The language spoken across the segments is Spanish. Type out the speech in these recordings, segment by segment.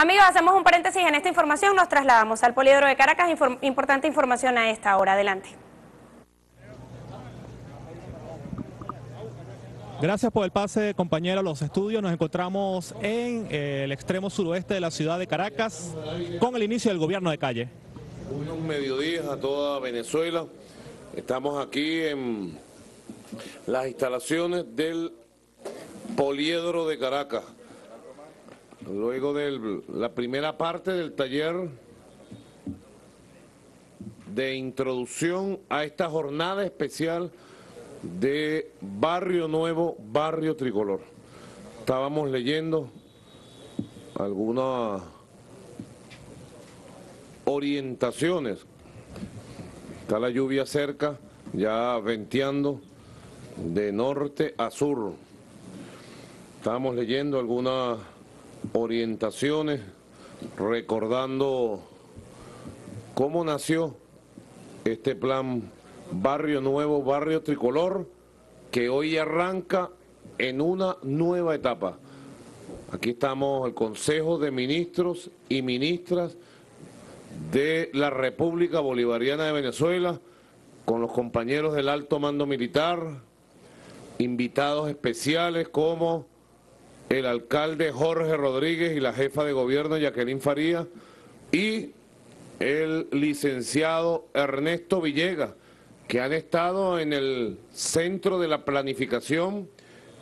Amigos, hacemos un paréntesis en esta información, nos trasladamos al Poliedro de Caracas, importante información a esta hora. Adelante. Gracias por el pase, compañero, a los estudios. Nos encontramos en eh, el extremo suroeste de la ciudad de Caracas con el inicio del gobierno de calle. Buenos mediodías a toda Venezuela. Estamos aquí en las instalaciones del Poliedro de Caracas. Luego de la primera parte del taller de introducción a esta jornada especial de Barrio Nuevo, Barrio Tricolor. Estábamos leyendo algunas orientaciones. Está la lluvia cerca, ya venteando de norte a sur. Estábamos leyendo algunas orientaciones, recordando cómo nació este plan Barrio Nuevo, Barrio Tricolor, que hoy arranca en una nueva etapa. Aquí estamos el Consejo de Ministros y Ministras de la República Bolivariana de Venezuela, con los compañeros del alto mando militar, invitados especiales como el alcalde Jorge Rodríguez y la jefa de gobierno Jacqueline Faría y el licenciado Ernesto Villegas, que han estado en el centro de la planificación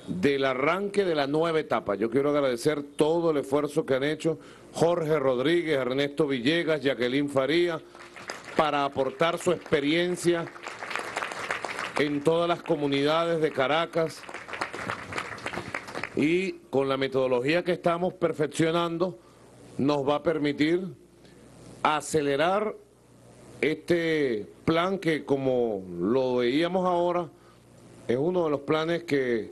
del arranque de la nueva etapa. Yo quiero agradecer todo el esfuerzo que han hecho Jorge Rodríguez, Ernesto Villegas, Jacqueline Faría, para aportar su experiencia en todas las comunidades de Caracas, y con la metodología que estamos perfeccionando nos va a permitir acelerar este plan que como lo veíamos ahora es uno de los planes que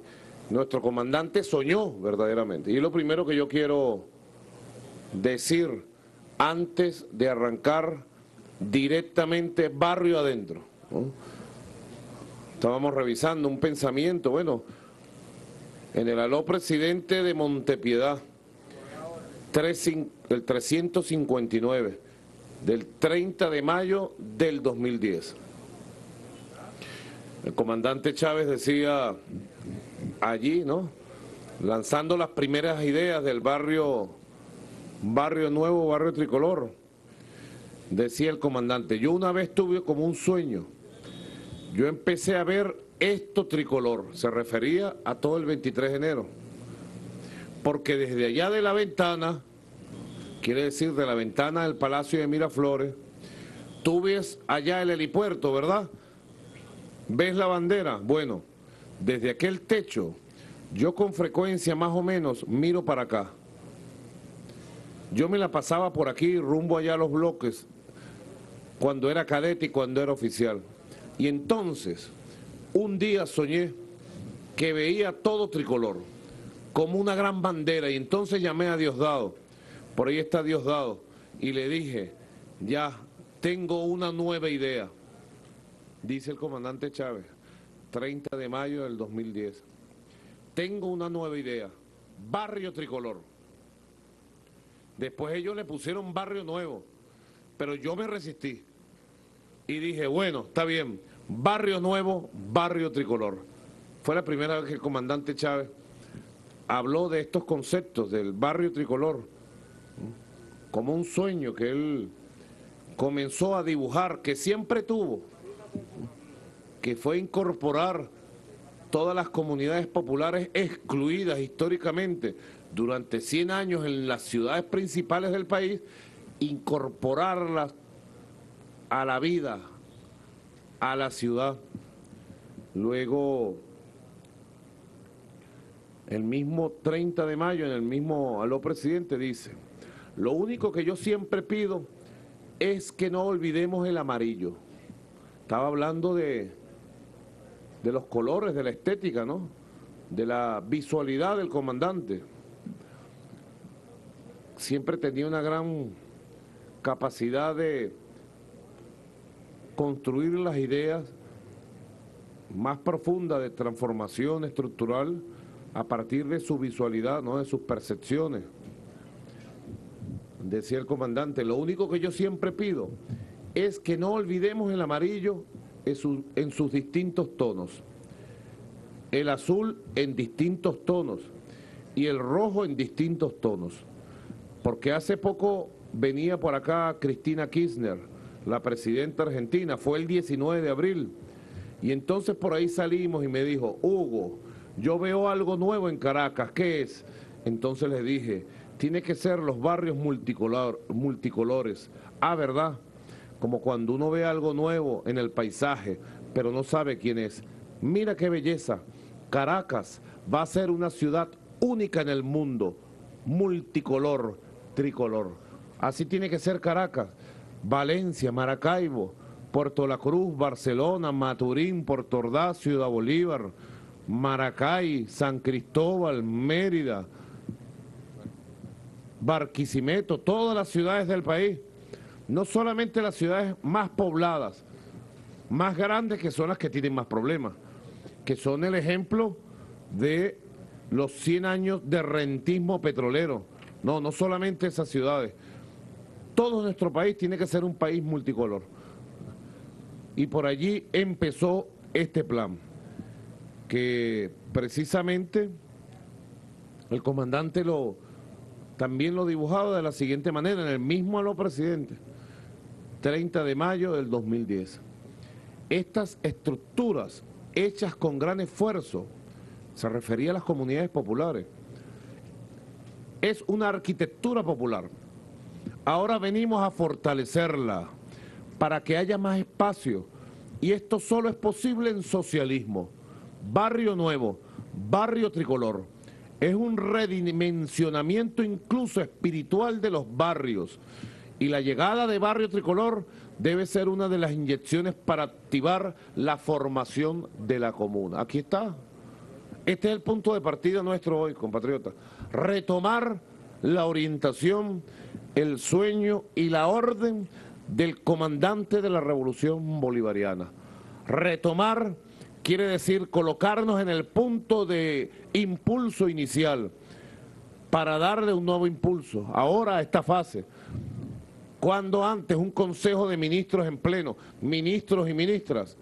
nuestro comandante soñó verdaderamente. Y lo primero que yo quiero decir antes de arrancar directamente barrio adentro. Estábamos revisando un pensamiento, bueno, en el aló presidente de Montepiedad, el 359, del 30 de mayo del 2010. El comandante Chávez decía allí, ¿no? Lanzando las primeras ideas del barrio, barrio nuevo, barrio tricolor. Decía el comandante, yo una vez tuve como un sueño. Yo empecé a ver esto tricolor se refería a todo el 23 de enero, porque desde allá de la ventana, quiere decir de la ventana del Palacio de Miraflores, tú ves allá el helipuerto, ¿verdad? ¿Ves la bandera? Bueno, desde aquel techo, yo con frecuencia más o menos miro para acá. Yo me la pasaba por aquí rumbo allá a los bloques, cuando era cadete y cuando era oficial. Y entonces un día soñé que veía todo tricolor, como una gran bandera, y entonces llamé a Diosdado, por ahí está Diosdado, y le dije, ya, tengo una nueva idea, dice el comandante Chávez, 30 de mayo del 2010. Tengo una nueva idea, barrio tricolor. Después ellos le pusieron barrio nuevo, pero yo me resistí y dije, bueno, está bien, Barrio Nuevo, Barrio Tricolor. Fue la primera vez que el comandante Chávez habló de estos conceptos del barrio tricolor como un sueño que él comenzó a dibujar, que siempre tuvo, que fue incorporar todas las comunidades populares excluidas históricamente durante 100 años en las ciudades principales del país, incorporarlas a la vida, a la ciudad. Luego, el mismo 30 de mayo, en el mismo aló presidente, dice, lo único que yo siempre pido es que no olvidemos el amarillo. Estaba hablando de, de los colores, de la estética, ¿no? De la visualidad del comandante. Siempre tenía una gran capacidad de construir las ideas más profundas de transformación estructural a partir de su visualidad, no de sus percepciones. decía el comandante, lo único que yo siempre pido es que no olvidemos el amarillo en, sus distintos tonos, el azul en distintos tonos y el rojo en distintos tonos. Porque hace poco venía por acá Cristina Kirchner, la presidenta argentina, fue el 19 de abril, y entonces por ahí salimos y me dijo, Hugo, yo veo algo nuevo en Caracas, ¿qué es? Entonces le dije, tiene que ser los barrios multicolor, multicolores. Ah, ¿verdad? Como cuando uno ve algo nuevo en el paisaje, pero no sabe quién es. Mira qué belleza. Caracas va a ser una ciudad única en el mundo, multicolor, tricolor. Así tiene que ser Caracas, Valencia, Maracaibo, Puerto La Cruz, Barcelona, Maturín, Puerto Ordaz, Ciudad Bolívar, Maracay, San Cristóbal, Mérida, Barquisimeto, todas las ciudades del país, no solamente las ciudades más pobladas, más grandes que son las que tienen más problemas, que son el ejemplo de los 100 años de rentismo petrolero. No, no solamente esas ciudades. Todo nuestro país tiene que ser un país multicolor. Y por allí empezó este plan, que precisamente el comandante lo, también lo dibujaba de la siguiente manera, en el mismo a los presidentes, 30 de mayo del 2010. Estas estructuras hechas con gran esfuerzo, se refería a las comunidades populares, es una arquitectura popular. Ahora venimos a fortalecerla para que haya más espacio y esto solo es posible en socialismo. Barrio Nuevo, Barrio Tricolor, es un redimensionamiento incluso espiritual de los barrios. Y la llegada de Barrio Tricolor debe ser una de las inyecciones para activar la formación de la comuna. Aquí está. Este es el punto de partida nuestro hoy, compatriotas. Retomar la orientación, el sueño y la orden del comandante de la revolución bolivariana. Retomar quiere decir colocarnos en el punto de impulso inicial para darle un nuevo impulso. Ahora a esta fase, cuando antes un consejo de ministros en pleno, ministros y ministras,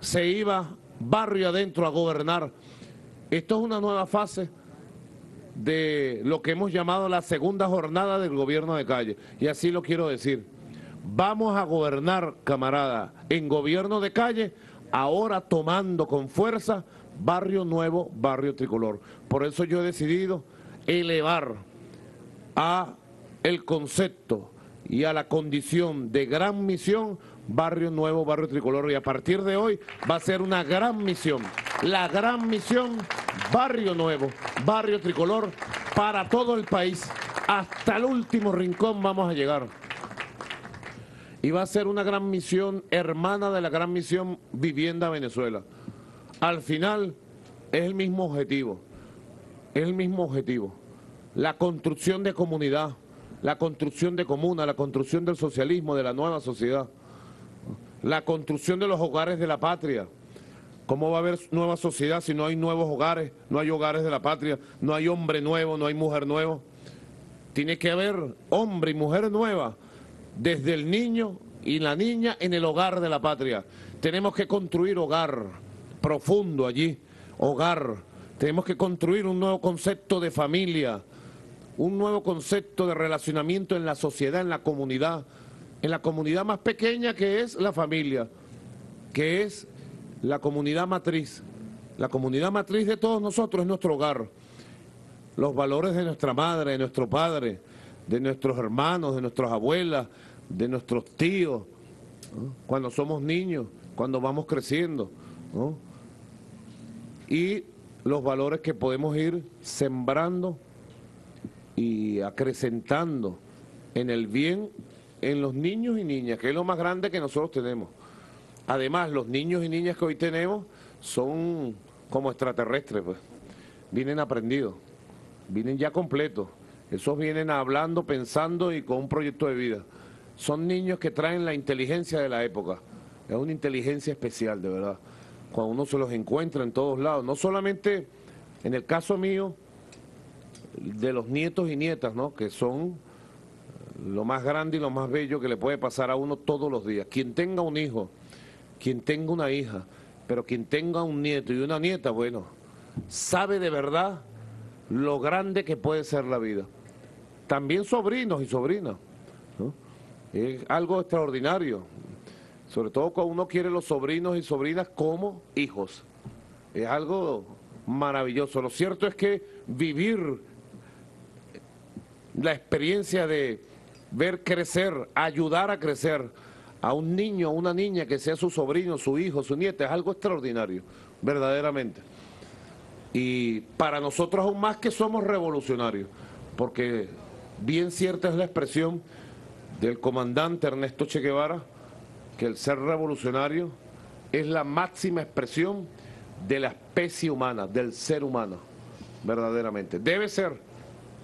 se iba barrio adentro a gobernar. Esto es una nueva fase de lo que hemos llamado la segunda jornada del gobierno de calle. Y así lo quiero decir. Vamos a gobernar, camarada, en gobierno de calle ahora tomando con fuerza Barrio Nuevo, Barrio Tricolor. Por eso yo he decidido elevar a el concepto y a la condición de gran misión Barrio Nuevo, Barrio Tricolor. Y a partir de hoy va a ser una gran misión, la gran misión Barrio Nuevo, Barrio Tricolor para todo el país. Hasta el último rincón vamos a llegar y va a ser una gran misión hermana de la gran misión Vivienda Venezuela. Al final es el mismo objetivo, es el mismo objetivo, la construcción de comunidad, la construcción de comuna, la construcción del socialismo, de la nueva sociedad, la construcción de los hogares de la patria. ¿Cómo va a haber nueva sociedad si no hay nuevos hogares, no hay hogares de la patria, no hay hombre nuevo, no hay mujer nuevo? Tiene que haber hombre y mujer nueva desde el niño y la niña en el hogar de la patria. Tenemos que construir hogar profundo allí, hogar. Tenemos que construir un nuevo concepto de familia, un nuevo concepto de relacionamiento en la sociedad, en la comunidad, en la comunidad más pequeña que es la familia, que es la comunidad matriz. La comunidad matriz de todos nosotros es nuestro hogar. Los valores de nuestra madre, de nuestro padre, de nuestros hermanos, de nuestras abuelas, de nuestros tíos, cuando somos niños, cuando vamos creciendo, y los valores que podemos ir sembrando y acrecentando en el bien en los niños y niñas, que es lo más grande que nosotros tenemos. Además, los niños y niñas que hoy tenemos son como extraterrestres, pues. Vienen aprendidos, vienen ya completos. Esos vienen hablando, pensando y con un proyecto de vida. Son niños que traen la inteligencia de la época. Es una inteligencia especial, de verdad. Cuando uno se los encuentra en todos lados, no solamente en el caso mío de los nietos y nietas, ¿no? Que son lo más grande y lo más bello que le puede pasar a uno todos los días. Quien tenga un hijo, quien tenga una hija, pero quien tenga un nieto y una nieta, bueno, sabe de verdad lo grande que puede ser la vida. También sobrinos y sobrinas. Es algo extraordinario. Sobre todo cuando uno quiere los sobrinos y sobrinas como hijos. Es algo maravilloso. Lo cierto es que vivir la experiencia de ver crecer, ayudar a crecer a un niño o una niña que sea su sobrino, su hijo, su nieta, es algo extraordinario, verdaderamente. Y para nosotros aún más que somos revolucionarios, porque bien cierta es la expresión del comandante Ernesto Che Guevara, que el ser revolucionario es la máxima expresión de la especie humana, del ser humano, verdaderamente. Debe ser,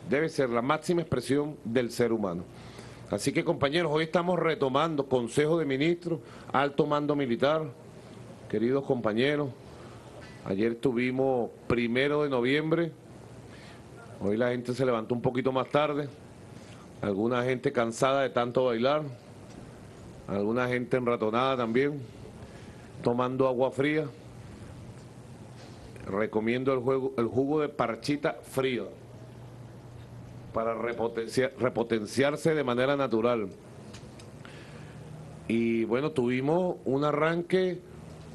debe ser la máxima expresión del ser humano. Así que compañeros, hoy estamos retomando Consejo de Ministros, Alto Mando Militar, queridos compañeros. Ayer tuvimos primero de noviembre, hoy la gente se levantó un poquito más tarde, alguna gente cansada de tanto bailar, alguna gente enratonada también, tomando agua fría. Recomiendo el, el jugo de parchita frío para repotenciarse de manera natural. Y bueno, tuvimos un arranque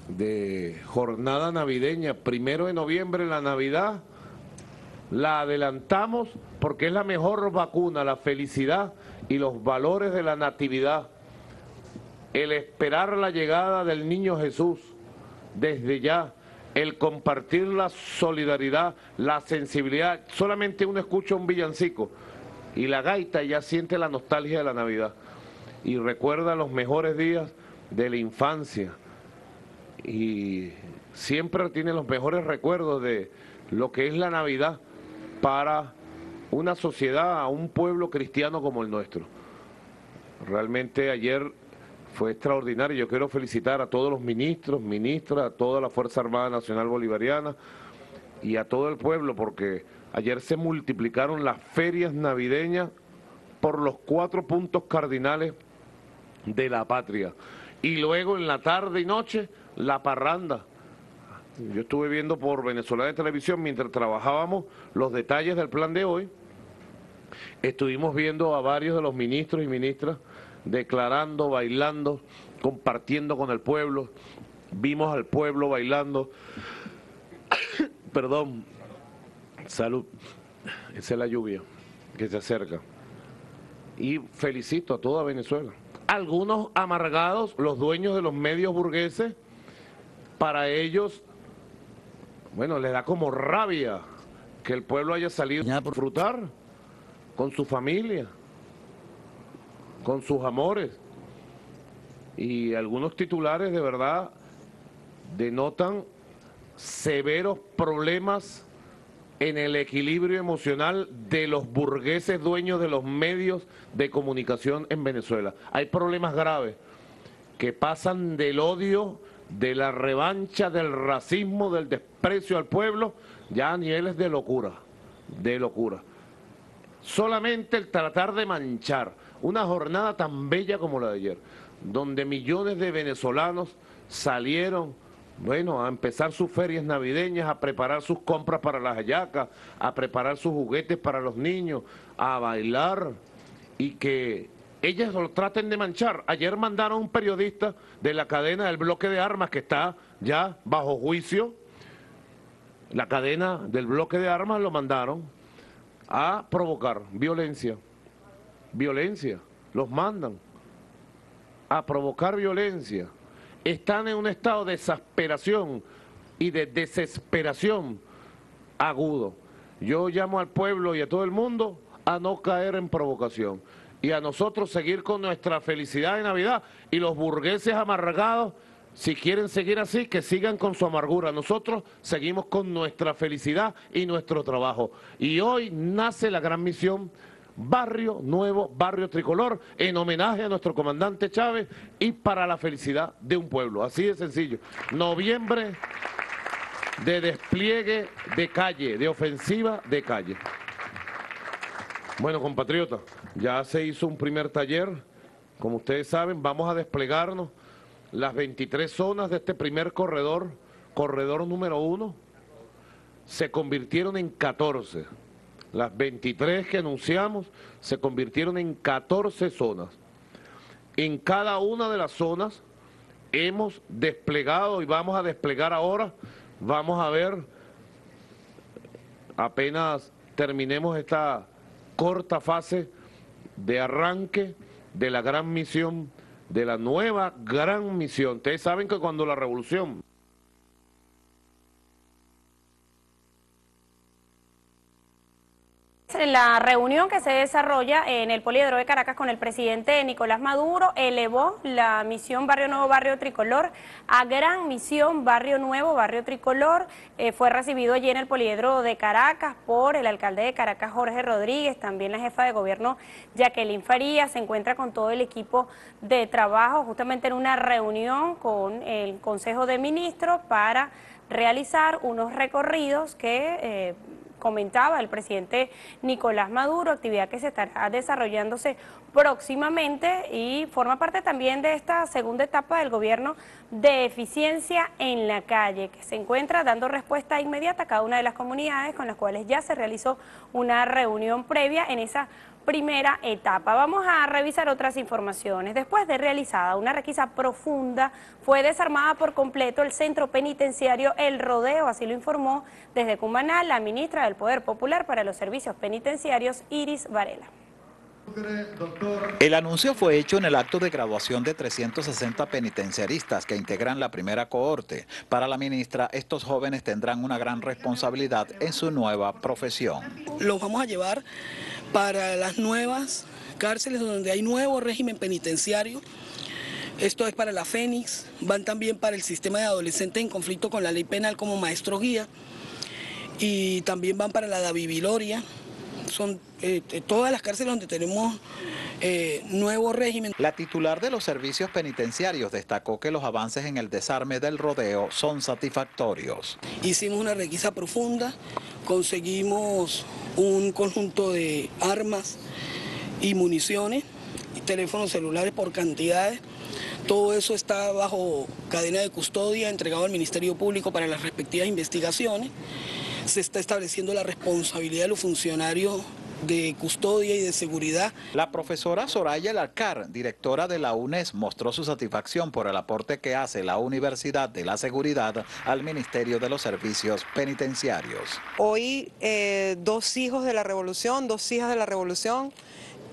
de jornada navideña, primero de noviembre, la Navidad, la adelantamos porque es la mejor vacuna, la felicidad y los valores de la natividad. El esperar la llegada del niño Jesús desde ya, el compartir la solidaridad, la sensibilidad. Solamente uno escucha un villancico y la gaita ya siente la nostalgia de la Navidad y recuerda los mejores días de la infancia y siempre tiene los mejores recuerdos de lo que es la Navidad para una sociedad, un pueblo cristiano como el nuestro. Realmente ayer fue extraordinario. Yo quiero felicitar a todos los ministros, ministras, a toda la Fuerza Armada Nacional Bolivariana y a todo el pueblo, porque ayer se multiplicaron las ferias navideñas por los cuatro puntos cardinales de la patria. Y luego en la tarde y noche, la parranda. Yo estuve viendo por Venezuela de Televisión mientras trabajábamos los detalles del plan de hoy. Estuvimos viendo a varios de los ministros y ministras declarando, bailando, compartiendo con el pueblo. Vimos al pueblo bailando. Perdón, salud. Esa es la lluvia que se acerca. Y felicito a toda Venezuela. Algunos amargados, los dueños de los medios burgueses, para ellos, bueno, les da como rabia que el pueblo haya salido a disfrutar con su familia con sus amores. Y algunos titulares de verdad denotan severos problemas en el equilibrio emocional de los burgueses dueños de los medios de comunicación en Venezuela. Hay problemas graves que pasan del odio, de la revancha, del racismo, del desprecio al pueblo, ya a niveles de locura, de locura. Solamente el tratar de manchar una jornada tan bella como la de ayer, donde millones de venezolanos salieron, bueno, a empezar sus ferias navideñas, a preparar sus compras para las hallacas, a preparar sus juguetes para los niños, a bailar y que ellas lo traten de manchar. Ayer mandaron un periodista de la cadena del bloque de armas que está ya bajo juicio. La cadena del bloque de armas lo mandaron a provocar violencia violencia, los mandan a provocar violencia. Están en un estado de exasperación y de desesperación agudo. Yo llamo al pueblo y a todo el mundo a no caer en provocación y a nosotros seguir con nuestra felicidad de Navidad y los burgueses amargados, si quieren seguir así, que sigan con su amargura. Nosotros seguimos con nuestra felicidad y nuestro trabajo. Y hoy nace la gran misión Barrio Nuevo, Barrio Tricolor, en homenaje a nuestro comandante Chávez y para la felicidad de un pueblo. Así de sencillo. Noviembre de despliegue de calle, de ofensiva de calle. Bueno, compatriotas, Ya se hizo un primer taller, como ustedes saben, vamos a desplegarnos las 23 zonas de este primer corredor, corredor número uno, se convirtieron en 14. Las 23 que anunciamos se convirtieron en 14 zonas. En cada una de las zonas hemos desplegado y vamos a desplegar ahora, vamos a ver, apenas terminemos esta corta fase de arranque de la gran misión, de la nueva gran misión. Ustedes saben que cuando la revolución La reunión que se desarrolla en el Poliedro de Caracas con el presidente Nicolás Maduro elevó la misión Barrio Nuevo, Barrio Tricolor a Gran Misión Barrio Nuevo, Barrio Tricolor. Eh, fue recibido allí en el Poliedro de Caracas por el alcalde de Caracas, Jorge Rodríguez, también la jefa de gobierno, Jacqueline Farías. Se encuentra con todo el equipo de trabajo justamente en una reunión con el Consejo de Ministros para realizar unos recorridos que... Eh, comentaba el presidente Nicolás Maduro, actividad que se estará desarrollándose próximamente y forma parte también de esta segunda etapa del gobierno de eficiencia en la calle, que se encuentra dando respuesta inmediata a cada una de las comunidades con las cuales ya se realizó una reunión previa en esa primera etapa. Vamos a revisar otras informaciones. Después de realizada una requisa profunda, fue desarmada por completo el centro penitenciario El Rodeo, así lo informó desde Cumaná la ministra del Poder Popular para los Servicios Penitenciarios, Iris Varela. El anuncio fue hecho en el acto de graduación de 360 penitenciaristas que integran la primera cohorte. Para la ministra, estos jóvenes tendrán una gran responsabilidad en su nueva profesión. Los vamos a llevar para las nuevas cárceles donde hay nuevo régimen penitenciario. Esto es para la Fénix, van también para el sistema de adolescentes en conflicto con la ley penal como maestro guía y también van para la Daviviloria. Son eh, todas las cárceles donde tenemos eh, nuevo régimen. La titular de los servicios penitenciarios destacó que los avances en el desarme del rodeo son satisfactorios. Hicimos una requisa profunda, conseguimos un conjunto de armas y municiones, teléfonos celulares por cantidades. Todo eso está bajo cadena de custodia, entregado al Ministerio Público para las respectivas investigaciones. Se está estableciendo la responsabilidad de los funcionarios de custodia y de seguridad. La profesora Soraya Larcar, directora de la UNES, mostró su satisfacción por el aporte que hace la Universidad de la Seguridad al Ministerio de los Servicios Penitenciarios. Hoy eh, dos hijos de la revolución, dos hijas de la revolución,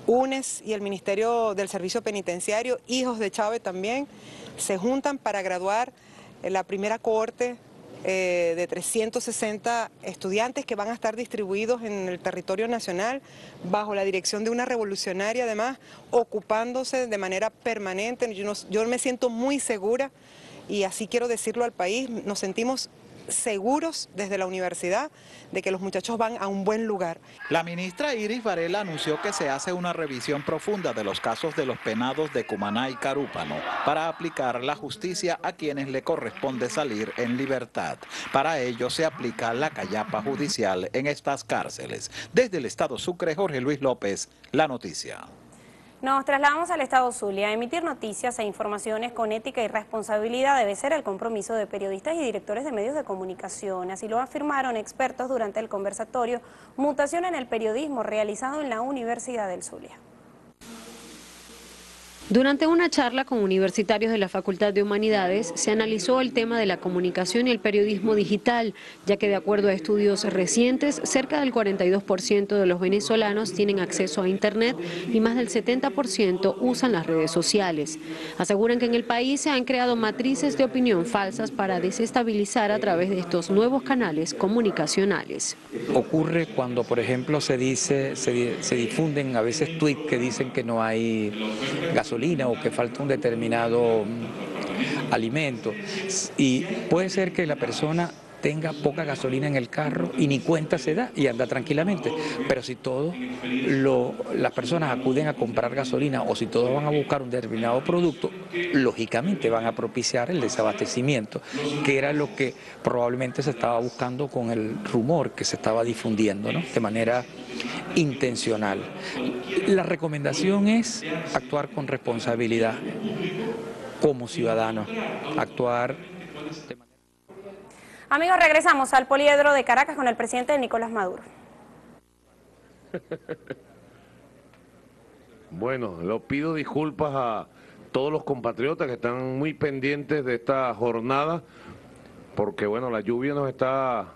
UNES y el Ministerio del Servicio Penitenciario, hijos de Chávez también, se juntan para graduar la primera cohorte eh, de 360 estudiantes que van a estar distribuidos en el territorio nacional bajo la dirección de una revolucionaria además, ocupándose de manera permanente. Yo, yo me siento muy segura y así quiero decirlo al país, nos sentimos seguros desde la universidad de que los muchachos van a un buen lugar. La ministra Iris Varela anunció que se hace una revisión profunda de los casos de los penados de Cumaná y Carúpano para aplicar la justicia a quienes le corresponde salir en libertad. Para ello se aplica la callapa judicial en estas cárceles. Desde el Estado Sucre, Jorge Luis López, La Noticia. Nos trasladamos al Estado Zulia. Emitir noticias e informaciones con ética y responsabilidad debe ser el compromiso de periodistas y directores de medios de comunicación. Así lo afirmaron expertos durante el conversatorio Mutación en el Periodismo realizado en la Universidad del Zulia. Durante una charla con universitarios de la Facultad de Humanidades se analizó el tema de la comunicación y el periodismo digital, ya que de acuerdo a estudios recientes, cerca del 42% de los venezolanos tienen acceso a Internet y más del 70% usan las redes sociales. Aseguran que en el país se han creado matrices de opinión falsas para desestabilizar a través de estos nuevos canales comunicacionales. Ocurre cuando, por ejemplo, se dice, se, se difunden a veces tweets que dicen que no hay gasolina o que falta un determinado mm, alimento. Y puede ser que la persona tenga poca gasolina en el carro y ni cuenta se da y anda tranquilamente. Pero si todos las personas acuden a comprar gasolina o si todos van a buscar un determinado producto, lógicamente van a propiciar el desabastecimiento, que era lo que probablemente se estaba buscando con el rumor que se estaba difundiendo de manera intencional. La recomendación es actuar con responsabilidad como ciudadanos, actuar de manera... Amigos, regresamos al poliedro de Caracas con el presidente Nicolás Maduro. Bueno, lo pido disculpas a todos los compatriotas que están muy pendientes de esta jornada, porque bueno, la lluvia nos está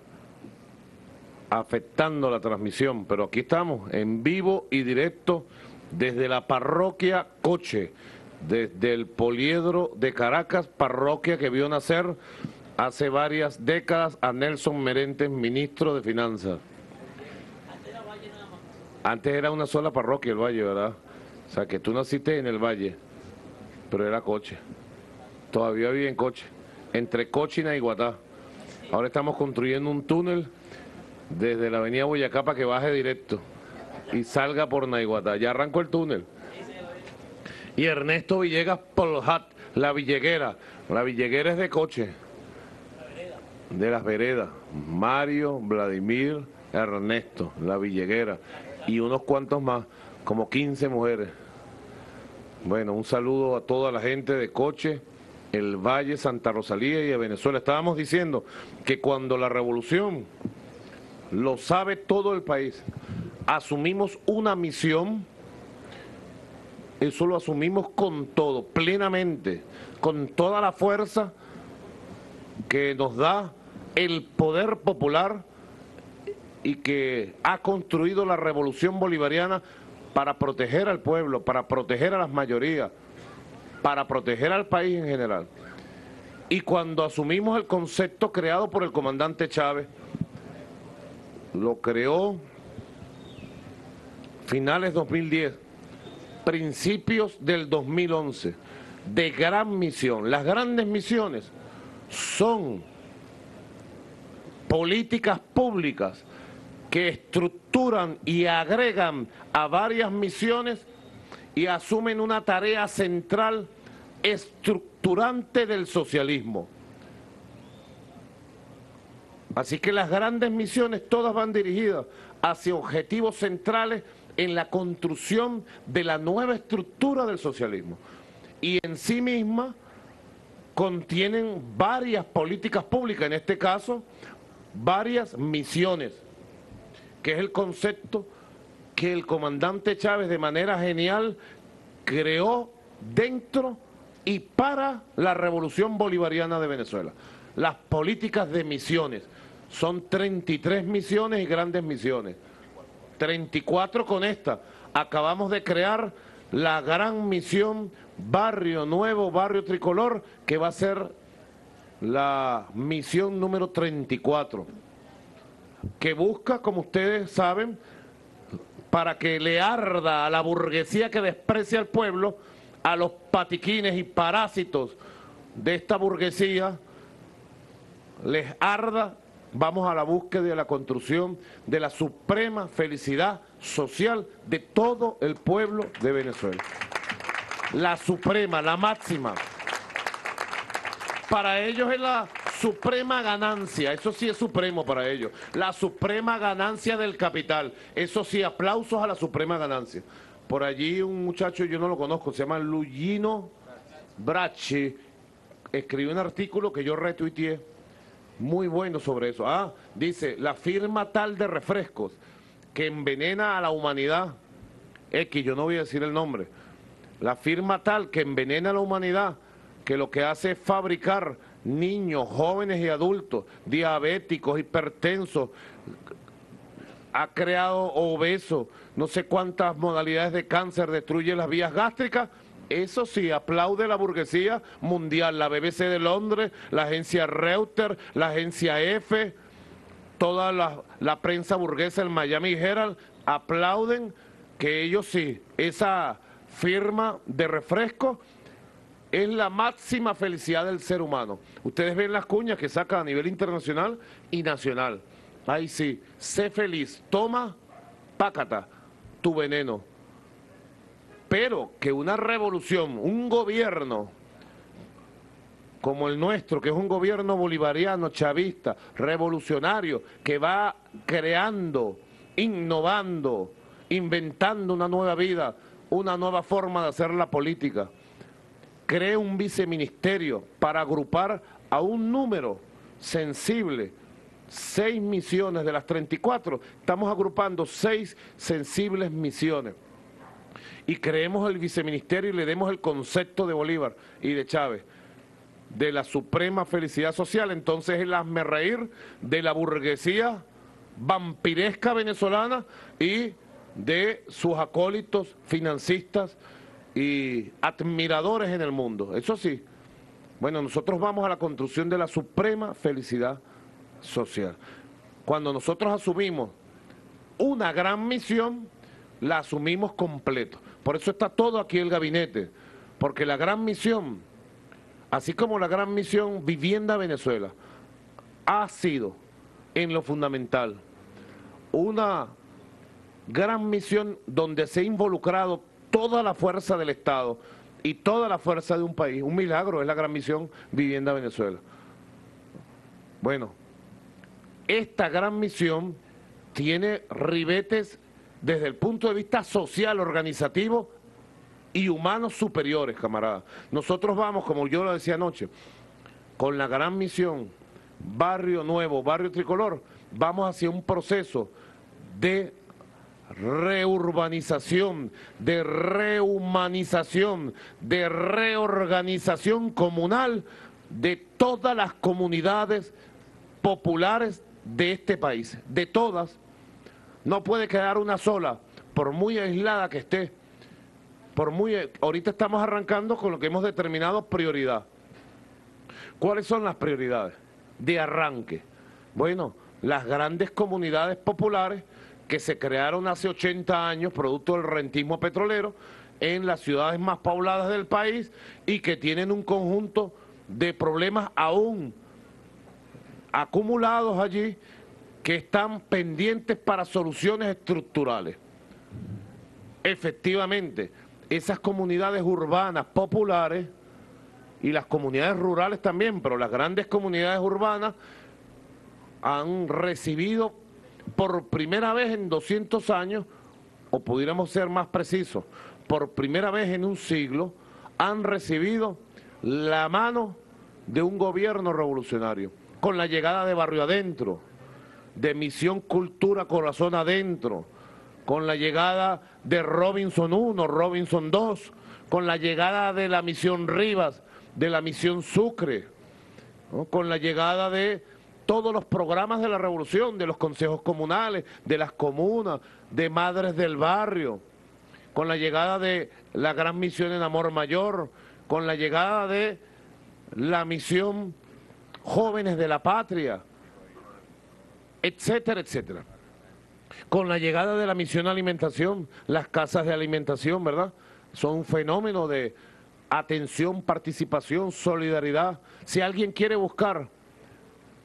afectando la transmisión, pero aquí estamos en vivo y directo desde la parroquia Coche, desde el poliedro de Caracas, parroquia que vio nacer hace varias décadas a Nelson Merentes, ministro de Finanzas. Antes era una sola parroquia el Valle, ¿verdad? O sea, que tú naciste en el Valle, pero era Coche. Todavía vive en Coche, entre Coche y Naiguatá. Ahora estamos construyendo un túnel desde la avenida Boyacá para que baje directo y salga por Naiguatá. Ya arrancó el túnel. Y Ernesto Villegas Polhat, la Villeguera. La Villeguera es de coche. De las veredas. Mario, Vladimir, Ernesto, la Villeguera. Y unos cuantos más, como 15 mujeres. Bueno, un saludo a toda la gente de coche, el Valle, Santa Rosalía y de Venezuela. Estábamos diciendo que cuando la revolución lo sabe todo el país. Asumimos una misión, eso lo asumimos con todo, plenamente, con toda la fuerza que nos da el poder popular y que ha construido la revolución bolivariana para proteger al pueblo, para proteger a las mayorías, para proteger al país en general. Y cuando asumimos el concepto creado por el comandante Chávez, lo creó finales 2010, principios del 2011, de gran misión. Las grandes misiones son políticas públicas que estructuran y agregan a varias misiones y asumen una tarea central estructurante del socialismo. Así que las grandes misiones todas van dirigidas hacia objetivos centrales en la construcción de la nueva estructura del socialismo. Y en sí misma contienen varias políticas públicas, en este caso, varias misiones, que es el concepto que el comandante Chávez de manera genial creó dentro y para la revolución bolivariana de Venezuela. Las políticas de misiones son 33 misiones y grandes misiones. 34 con esta. Acabamos de crear la gran misión Barrio Nuevo, Barrio Tricolor, que va a ser la misión número 34, que busca, como ustedes saben, para que le arda a la burguesía que desprecia al pueblo, a los patiquines y parásitos de esta burguesía, les arda vamos a la búsqueda de la construcción de la suprema felicidad social de todo el pueblo de Venezuela. La suprema, la máxima. Para ellos es la suprema ganancia, eso sí es supremo para ellos, la suprema ganancia del capital, eso sí, aplausos a la suprema ganancia. Por allí un muchacho, yo no lo conozco, se llama Lugino Bracci, escribió un artículo que yo retuiteé, muy bueno sobre eso. Ah, dice, la firma tal de refrescos que envenena a la humanidad, X, yo no voy a decir el nombre, la firma tal que envenena a la humanidad, que lo que hace es fabricar niños, jóvenes y adultos, diabéticos, hipertensos, ha creado obesos, no sé cuántas modalidades de cáncer, destruye las vías gástricas, eso sí, aplaude la burguesía mundial, la BBC de Londres, la agencia Reuters, la agencia EFE, toda la, prensa burguesa, el Miami Herald, aplauden que ellos sí, esa firma de refresco es la máxima felicidad del ser humano. Ustedes ven las cuñas que saca a nivel internacional y nacional. Ahí sí, sé feliz, toma, pácata, tu veneno. Pero que una revolución, un gobierno como el nuestro, que es un gobierno bolivariano, chavista, revolucionario, que va creando, innovando, inventando una nueva vida, una nueva forma de hacer la política. Cree un viceministerio para agrupar a un número sensible, seis misiones de las 34, estamos agrupando seis sensibles misiones. Y creemos el viceministerio y le demos el concepto de Bolívar y de Chávez de la suprema felicidad social, entonces el hazme reír de la burguesía vampiresca venezolana y de sus acólitos financistas y admiradores en el mundo. Eso sí, bueno, nosotros vamos a la construcción de la suprema felicidad social. Cuando nosotros asumimos una gran misión, la asumimos completo. Por eso está todo aquí el gabinete, porque la gran misión así como la gran misión Vivienda Venezuela, ha sido en lo fundamental una gran misión donde se ha involucrado toda la fuerza del Estado y toda la fuerza de un país. Un milagro es la gran misión Vivienda Venezuela. Bueno, esta gran misión tiene ribetes desde el punto de vista social, organizativo y humanos superiores, camaradas. Nosotros vamos, como yo lo decía anoche, con la gran misión Barrio Nuevo, Barrio Tricolor, vamos hacia un proceso de reurbanización, de rehumanización, de reorganización comunal de todas las comunidades populares de este país, de todas. No puede quedar una sola, por muy aislada que esté, por muy, ahorita estamos arrancando con lo que hemos determinado prioridad. ¿Cuáles son las prioridades de arranque? Bueno, las grandes comunidades populares que se crearon hace 80 años producto del rentismo petrolero en las ciudades más pobladas del país y que tienen un conjunto de problemas aún acumulados allí que están pendientes para soluciones estructurales. Efectivamente, esas comunidades urbanas populares y las comunidades rurales también, pero las grandes comunidades urbanas han recibido por primera vez en 200 años, o pudiéramos ser más precisos, por primera vez en un siglo, han recibido la mano de un gobierno revolucionario, con la llegada de Barrio Adentro, de Misión Cultura Corazón Adentro, con la llegada de Robinson 1, Robinson 2, con la llegada de la misión Rivas, de la misión Sucre, con la llegada de todos los programas de la revolución, de los consejos comunales, de las comunas, de madres del barrio, con la llegada de la gran misión en Amor Mayor, con la llegada de la misión Jóvenes de la Patria, etcétera, etcétera con la llegada de la misión alimentación, las casas de alimentación, ¿verdad? Son un fenómeno de atención, participación, solidaridad. Si alguien quiere buscar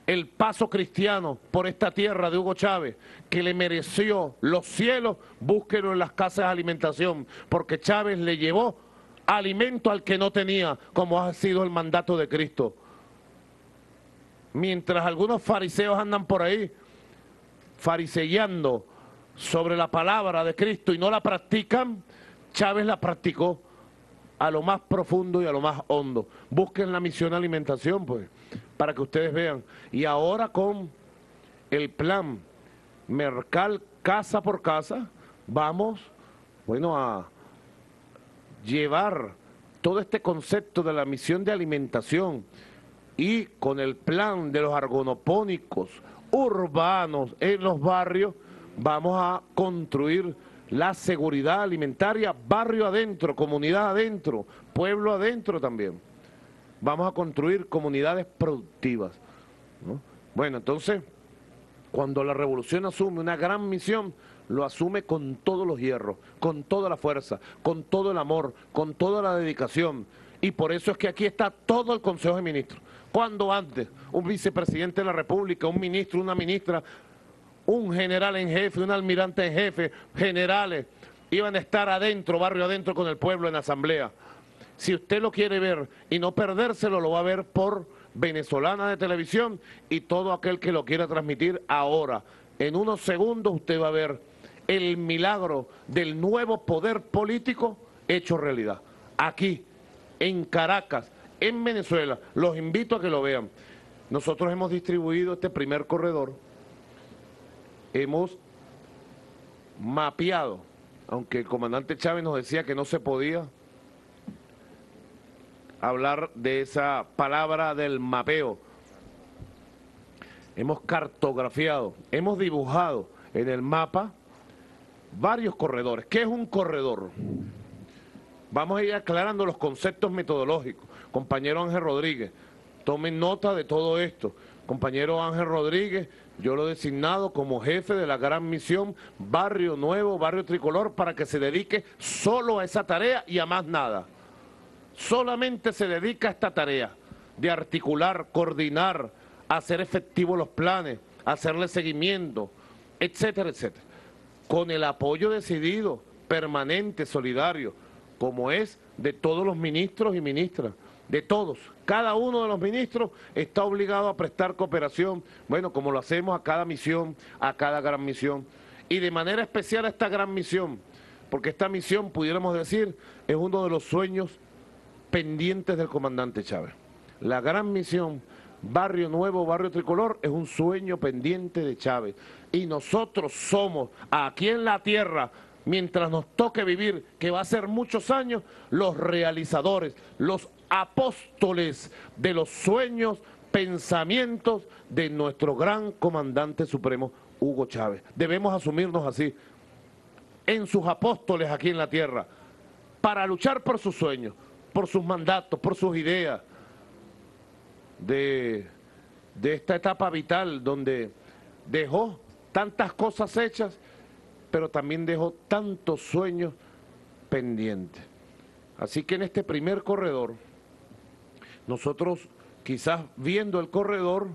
el paso cristiano por esta tierra de Hugo Chávez, que le mereció los cielos, búsquelo en las casas de alimentación, porque Chávez le llevó alimento al que no tenía, como ha sido el mandato de Cristo. Mientras algunos fariseos andan por ahí fariseando sobre la palabra de Cristo y no la practican, Chávez la practicó a lo más profundo y a lo más hondo. Busquen la misión alimentación, pues, para que ustedes vean. Y ahora con el plan Mercal casa por casa, vamos, bueno, a llevar todo este concepto de la misión de alimentación y con el plan de los argonopónicos urbanos en los barrios, vamos a construir la seguridad alimentaria, barrio adentro, comunidad adentro, pueblo adentro también. Vamos a construir comunidades productivas. Bueno, entonces, cuando la revolución asume una gran misión, lo asume con todos los hierros, con toda la fuerza, con todo el amor, con toda la dedicación Y por eso es que aquí está todo el Consejo de Ministros. Cuando antes un vicepresidente de la República, un ministro, una ministra, un general en jefe, un almirante en jefe, generales, iban a estar adentro, barrio adentro con el pueblo en asamblea. Si usted lo quiere ver y no perdérselo, lo va a ver por venezolana de televisión y todo aquel que lo quiera transmitir ahora. En unos segundos usted va a ver el milagro del nuevo poder político hecho realidad. Aquí, en Caracas, en Venezuela, los invito a que lo vean. Nosotros hemos distribuido este primer corredor, hemos mapeado, aunque el comandante Chávez nos decía que no se podía, hablar de esa palabra del mapeo. Hemos cartografiado, hemos dibujado en el mapa varios corredores. ¿Qué es un corredor? Vamos a ir aclarando los conceptos metodológicos. Compañero Ángel Rodríguez, tomen nota de todo esto. Compañero Ángel Rodríguez, yo lo he designado como jefe de la gran misión Barrio Nuevo, Barrio Tricolor, para que se dedique solo a esa tarea y a más nada solamente se dedica a esta tarea de articular, coordinar, hacer efectivos los planes, hacerle seguimiento, etcétera, etcétera. Con el apoyo decidido, permanente, solidario, como es de todos los ministros y ministras, de todos. Cada uno de los ministros está obligado a prestar cooperación, bueno, como lo hacemos a cada misión, a cada gran misión, y de manera especial a esta gran misión, porque esta misión, pudiéramos decir, es uno de los sueños pendientes del comandante Chávez. La gran misión Barrio Nuevo, Barrio Tricolor, es un sueño pendiente de Chávez. Y nosotros somos, aquí en la tierra, mientras nos toque vivir, que va a ser muchos años, los realizadores, los apóstoles de los sueños, pensamientos de nuestro gran comandante supremo, Hugo Chávez. Debemos asumirnos así, en sus apóstoles aquí en la tierra, para luchar por sus sueños, por sus mandatos, por sus ideas de, de esta etapa vital donde dejó tantas cosas hechas, pero también dejó tantos sueños pendientes. Así que en este primer corredor, nosotros quizás viendo el corredor,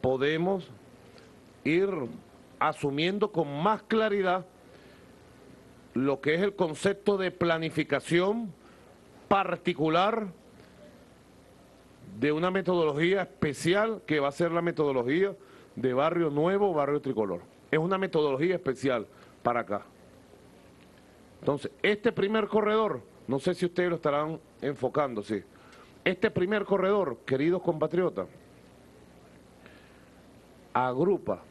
podemos ir asumiendo con más claridad lo que es el concepto de planificación particular de una metodología especial que va a ser la metodología de Barrio Nuevo, Barrio Tricolor. Es una metodología especial para acá. Entonces, este primer corredor, no sé si ustedes lo estarán enfocando, sí. Este primer corredor, queridos compatriotas, agrupa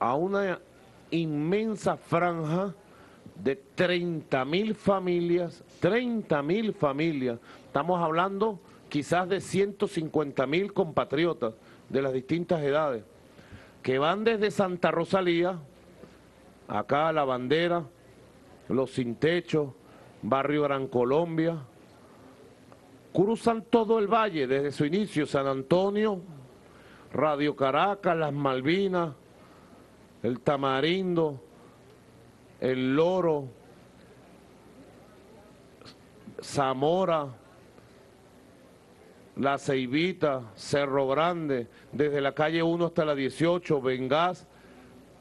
a una inmensa franja de 30 mil familias, 30 mil familias, estamos hablando quizás de 150 mil compatriotas de las distintas edades, que van desde Santa Rosalía, acá La Bandera, Los Sin Techo, Barrio Gran Colombia, cruzan todo el valle desde su inicio, San Antonio, Radio Caracas, Las Malvinas, el Tamarindo, el Loro, Zamora, La Ceibita, Cerro Grande, desde la calle 1 hasta la 18, Bengás,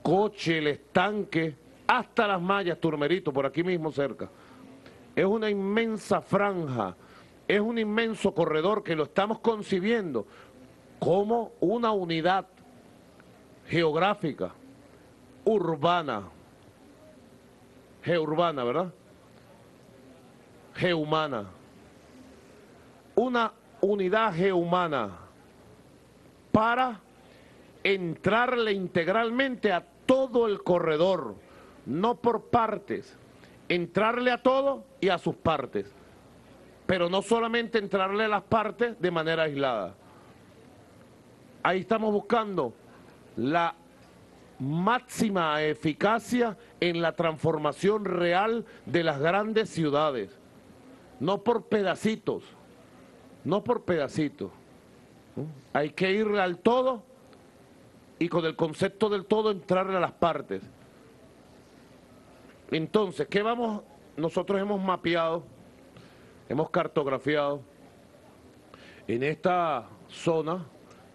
Coche, El Estanque, hasta Las Mallas, Turmerito, por aquí mismo cerca. Es una inmensa franja, es un inmenso corredor que lo estamos concibiendo como una unidad geográfica, urbana, G-urbana, ¿verdad? G-humana. Una unidad G-humana para entrarle integralmente a todo el corredor, no por partes, entrarle a todo y a sus partes, pero no solamente entrarle a las partes de manera aislada. Ahí estamos buscando la máxima eficacia en la transformación real de las grandes ciudades, no por pedacitos, no por pedacitos. Hay que ir al todo y con el concepto del todo entrarle a las partes. Entonces, ¿qué vamos? Nosotros hemos mapeado hemos cartografiado en esta zona,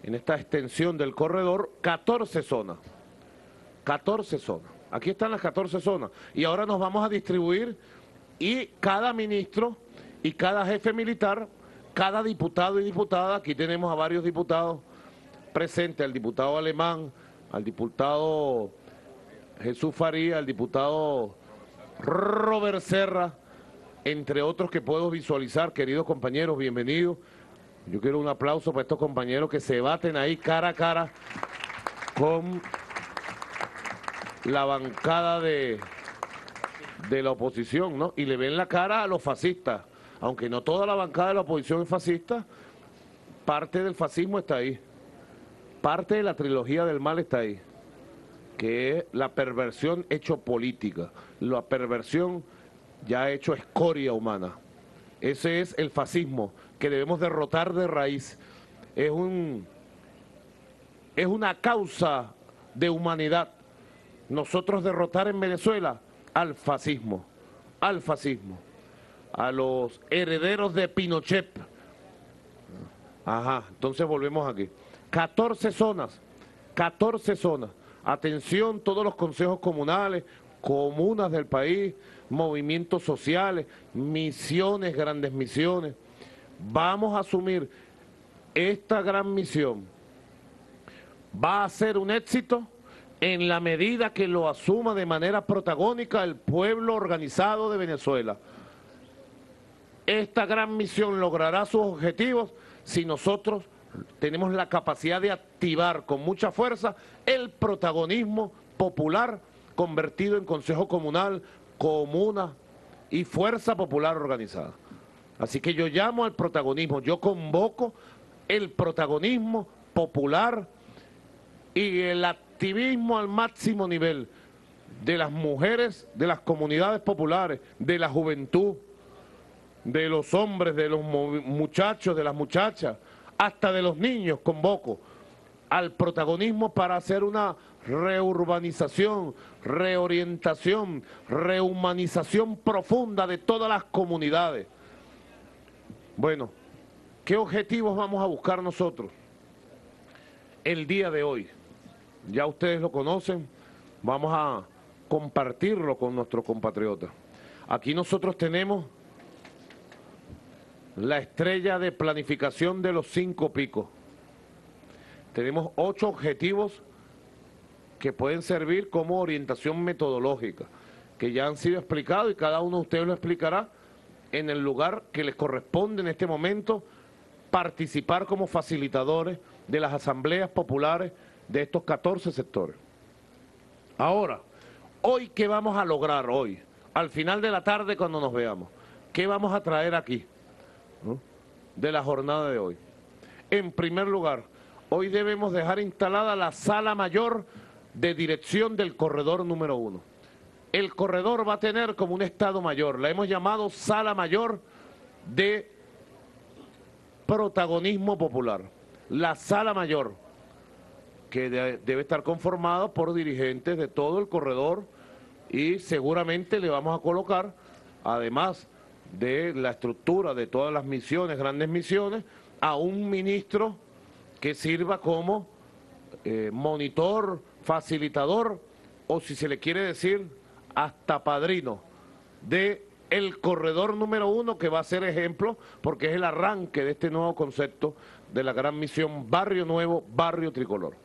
en esta extensión del corredor, 14 zonas. 14 zonas. Aquí están las 14 zonas. Y ahora nos vamos a distribuir y cada ministro y cada jefe militar, cada diputado y diputada, aquí tenemos a varios diputados presentes, al diputado alemán, al diputado Jesús Faría, al diputado Robert Serra, entre otros que puedo visualizar, queridos compañeros, bienvenidos. Yo quiero un aplauso para estos compañeros que se baten ahí cara a cara con la bancada de, de la oposición, ¿no? Y le ven la cara a los fascistas. Aunque no toda la bancada de la oposición es fascista, parte del fascismo está ahí. Parte de la trilogía del mal está ahí. Que es la perversión hecho política. La perversión ya hecho escoria humana. Ese es el fascismo que debemos derrotar de raíz. Es un es una causa de humanidad. Nosotros derrotar en Venezuela al fascismo, al fascismo, a los herederos de Pinochet. Ajá, entonces volvemos aquí. 14 zonas, 14 zonas. Atención, todos los consejos comunales, comunas del país, movimientos sociales, misiones, grandes misiones. Vamos a asumir esta gran misión. Va a ser un éxito en la medida que lo asuma de manera protagónica el pueblo organizado de Venezuela. Esta gran misión logrará sus objetivos si nosotros tenemos la capacidad de activar con mucha fuerza el protagonismo popular convertido en Consejo Comunal, Comuna y Fuerza Popular Organizada. Así que yo llamo al protagonismo, yo convoco el protagonismo popular y el activismo al máximo nivel de las mujeres, de las comunidades populares, de la juventud, de los hombres, de los muchachos, de las muchachas, hasta de los niños, convoco al protagonismo para hacer una reurbanización, reorientación, rehumanización profunda de todas las comunidades. Bueno, ¿qué objetivos vamos a buscar nosotros el día de hoy? ya ustedes lo conocen, vamos a compartirlo con nuestros compatriotas. Aquí nosotros tenemos la estrella de planificación de los cinco picos. Tenemos ocho objetivos que pueden servir como orientación metodológica, que ya han sido explicados y cada uno de ustedes lo explicará en el lugar que les corresponde en este momento participar como facilitadores de las asambleas populares de estos 14 sectores. Ahora, hoy, ¿qué vamos a lograr hoy? Al final de la tarde cuando nos veamos, ¿qué vamos a traer aquí de la jornada de hoy? En primer lugar, hoy debemos dejar instalada la sala mayor de dirección del corredor número uno. El corredor va a tener como un estado mayor, la hemos llamado sala mayor de protagonismo popular. La sala mayor que debe estar conformado por dirigentes de todo el corredor y seguramente le vamos a colocar, además de la estructura de todas las misiones, grandes misiones, a un ministro que sirva como eh, monitor, facilitador o si se le quiere decir hasta padrino de el corredor número uno que va a ser ejemplo porque es el arranque de este nuevo concepto de la gran misión Barrio Nuevo, Barrio Tricolor.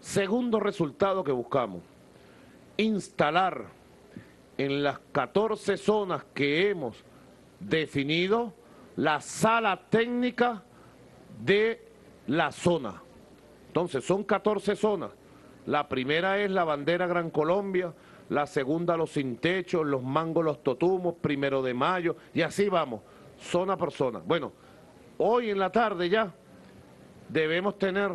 Segundo resultado que buscamos, instalar en las 14 zonas que hemos definido la sala técnica de la zona. Entonces, son 14 zonas. La primera es la bandera Gran Colombia, la segunda los sin techo, los mangos, los totumos, primero de mayo, y así vamos, zona por zona. Bueno, hoy en la tarde ya debemos tener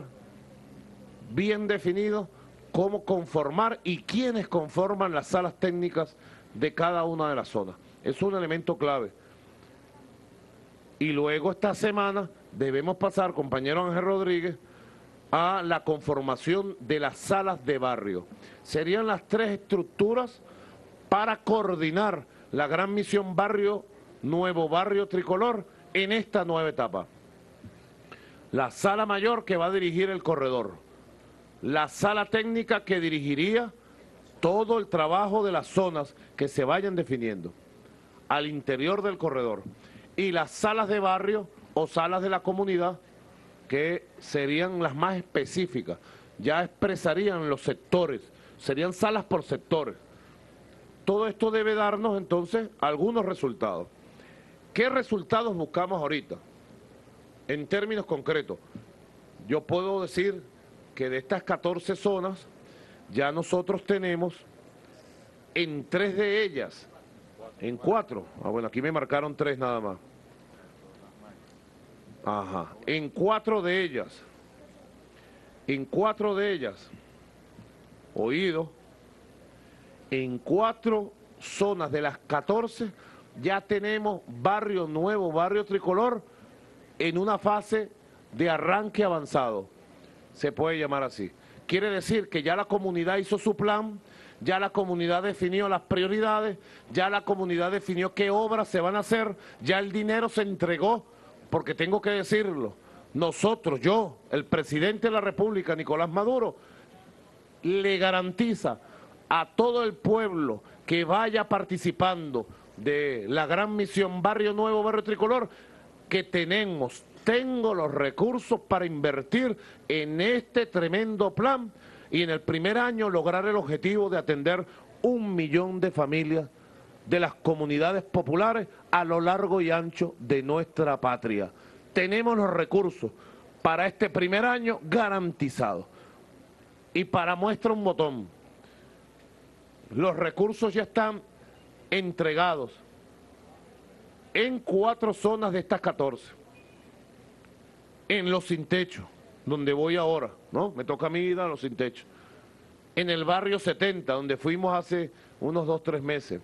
bien definido cómo conformar y quiénes conforman las salas técnicas de cada una de las zonas. Es un elemento clave. Y luego esta semana debemos pasar, compañero Ángel Rodríguez, a la conformación de las salas de barrio. Serían las tres estructuras para coordinar la gran misión barrio nuevo barrio tricolor en esta nueva etapa. La sala mayor que va a dirigir el corredor, la sala técnica que dirigiría todo el trabajo de las zonas que se vayan definiendo al interior del corredor y las salas de barrio o salas de la comunidad que serían las más específicas, ya expresarían los sectores, serían salas por sectores. Todo esto debe darnos entonces algunos resultados. ¿Qué resultados buscamos ahorita? En términos concretos, yo puedo decir que de estas 14 zonas, ya nosotros tenemos en tres de ellas, en cuatro, ah bueno, aquí me marcaron tres nada más, Ajá. En cuatro de ellas, en cuatro de ellas, oído, en cuatro zonas de las 14 ya tenemos barrio nuevo, barrio tricolor, en una fase de arranque avanzado. Se puede llamar así. Quiere decir que ya la comunidad hizo su plan, ya la comunidad definió las prioridades, ya la comunidad definió qué obras se van a hacer, ya el dinero se entregó porque tengo que decirlo, nosotros, yo, el presidente de la República, Nicolás Maduro, le garantiza a todo el pueblo que vaya participando de la gran misión Barrio Nuevo, Barrio Tricolor, que tenemos, tengo los recursos para invertir en este tremendo plan y en el primer año lograr el objetivo de atender un millón de familias de las comunidades populares a lo largo y ancho de nuestra patria. Tenemos los recursos para este primer año garantizados. Y para muestra un botón, los recursos ya están entregados en cuatro zonas de estas 14. En los sin techo, donde voy ahora, ¿no? Me toca a mí ir los sin techo. En el barrio 70, donde fuimos hace unos dos, tres meses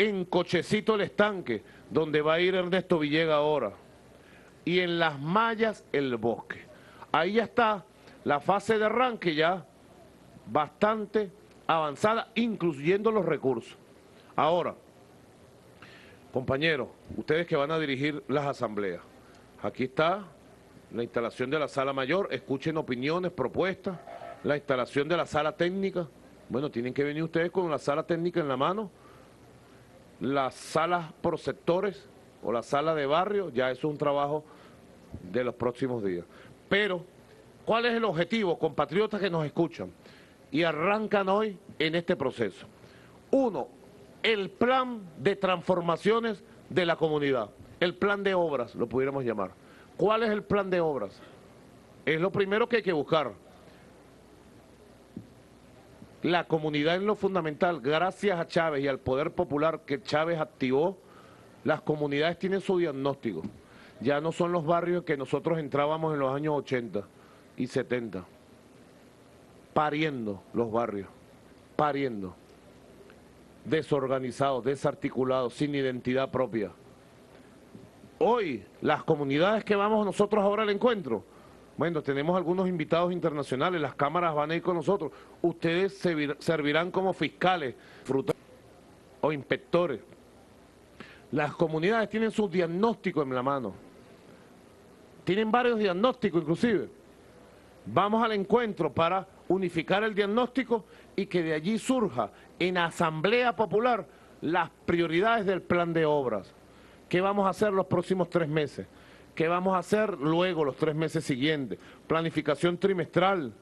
en Cochecito el Estanque, donde va a ir Ernesto Villega ahora, y en Las Mallas el Bosque. Ahí ya está la fase de arranque ya bastante avanzada, incluyendo los recursos. Ahora, compañeros, ustedes que van a dirigir las asambleas, aquí está la instalación de la sala mayor, escuchen opiniones, propuestas, la instalación de la sala técnica, bueno, tienen que venir ustedes con la sala técnica en la mano, las salas por sectores o la sala de barrio, ya es un trabajo de los próximos días. Pero, ¿cuál es el objetivo, compatriotas que nos escuchan y arrancan hoy en este proceso? Uno, el plan de transformaciones de la comunidad, el plan de obras, lo pudiéramos llamar. ¿Cuál es el plan de obras? Es lo primero que hay que buscar la comunidad en lo fundamental, gracias a Chávez y al poder popular que Chávez activó, las comunidades tienen su diagnóstico. Ya no son los barrios que nosotros entrábamos en los años 80 y 70, pariendo los barrios, pariendo, desorganizados, desarticulados, sin identidad propia. Hoy, las comunidades que vamos nosotros ahora al encuentro, bueno, tenemos algunos invitados internacionales, las cámaras van a ir con nosotros. Ustedes servirán como fiscales o inspectores. Las comunidades tienen su diagnóstico en la mano. Tienen varios diagnósticos inclusive. Vamos al encuentro para unificar el diagnóstico y que de allí surja en Asamblea Popular las prioridades del plan de obras. ¿Qué vamos a hacer los próximos tres meses? ¿Qué vamos a hacer luego los tres meses siguientes? Planificación trimestral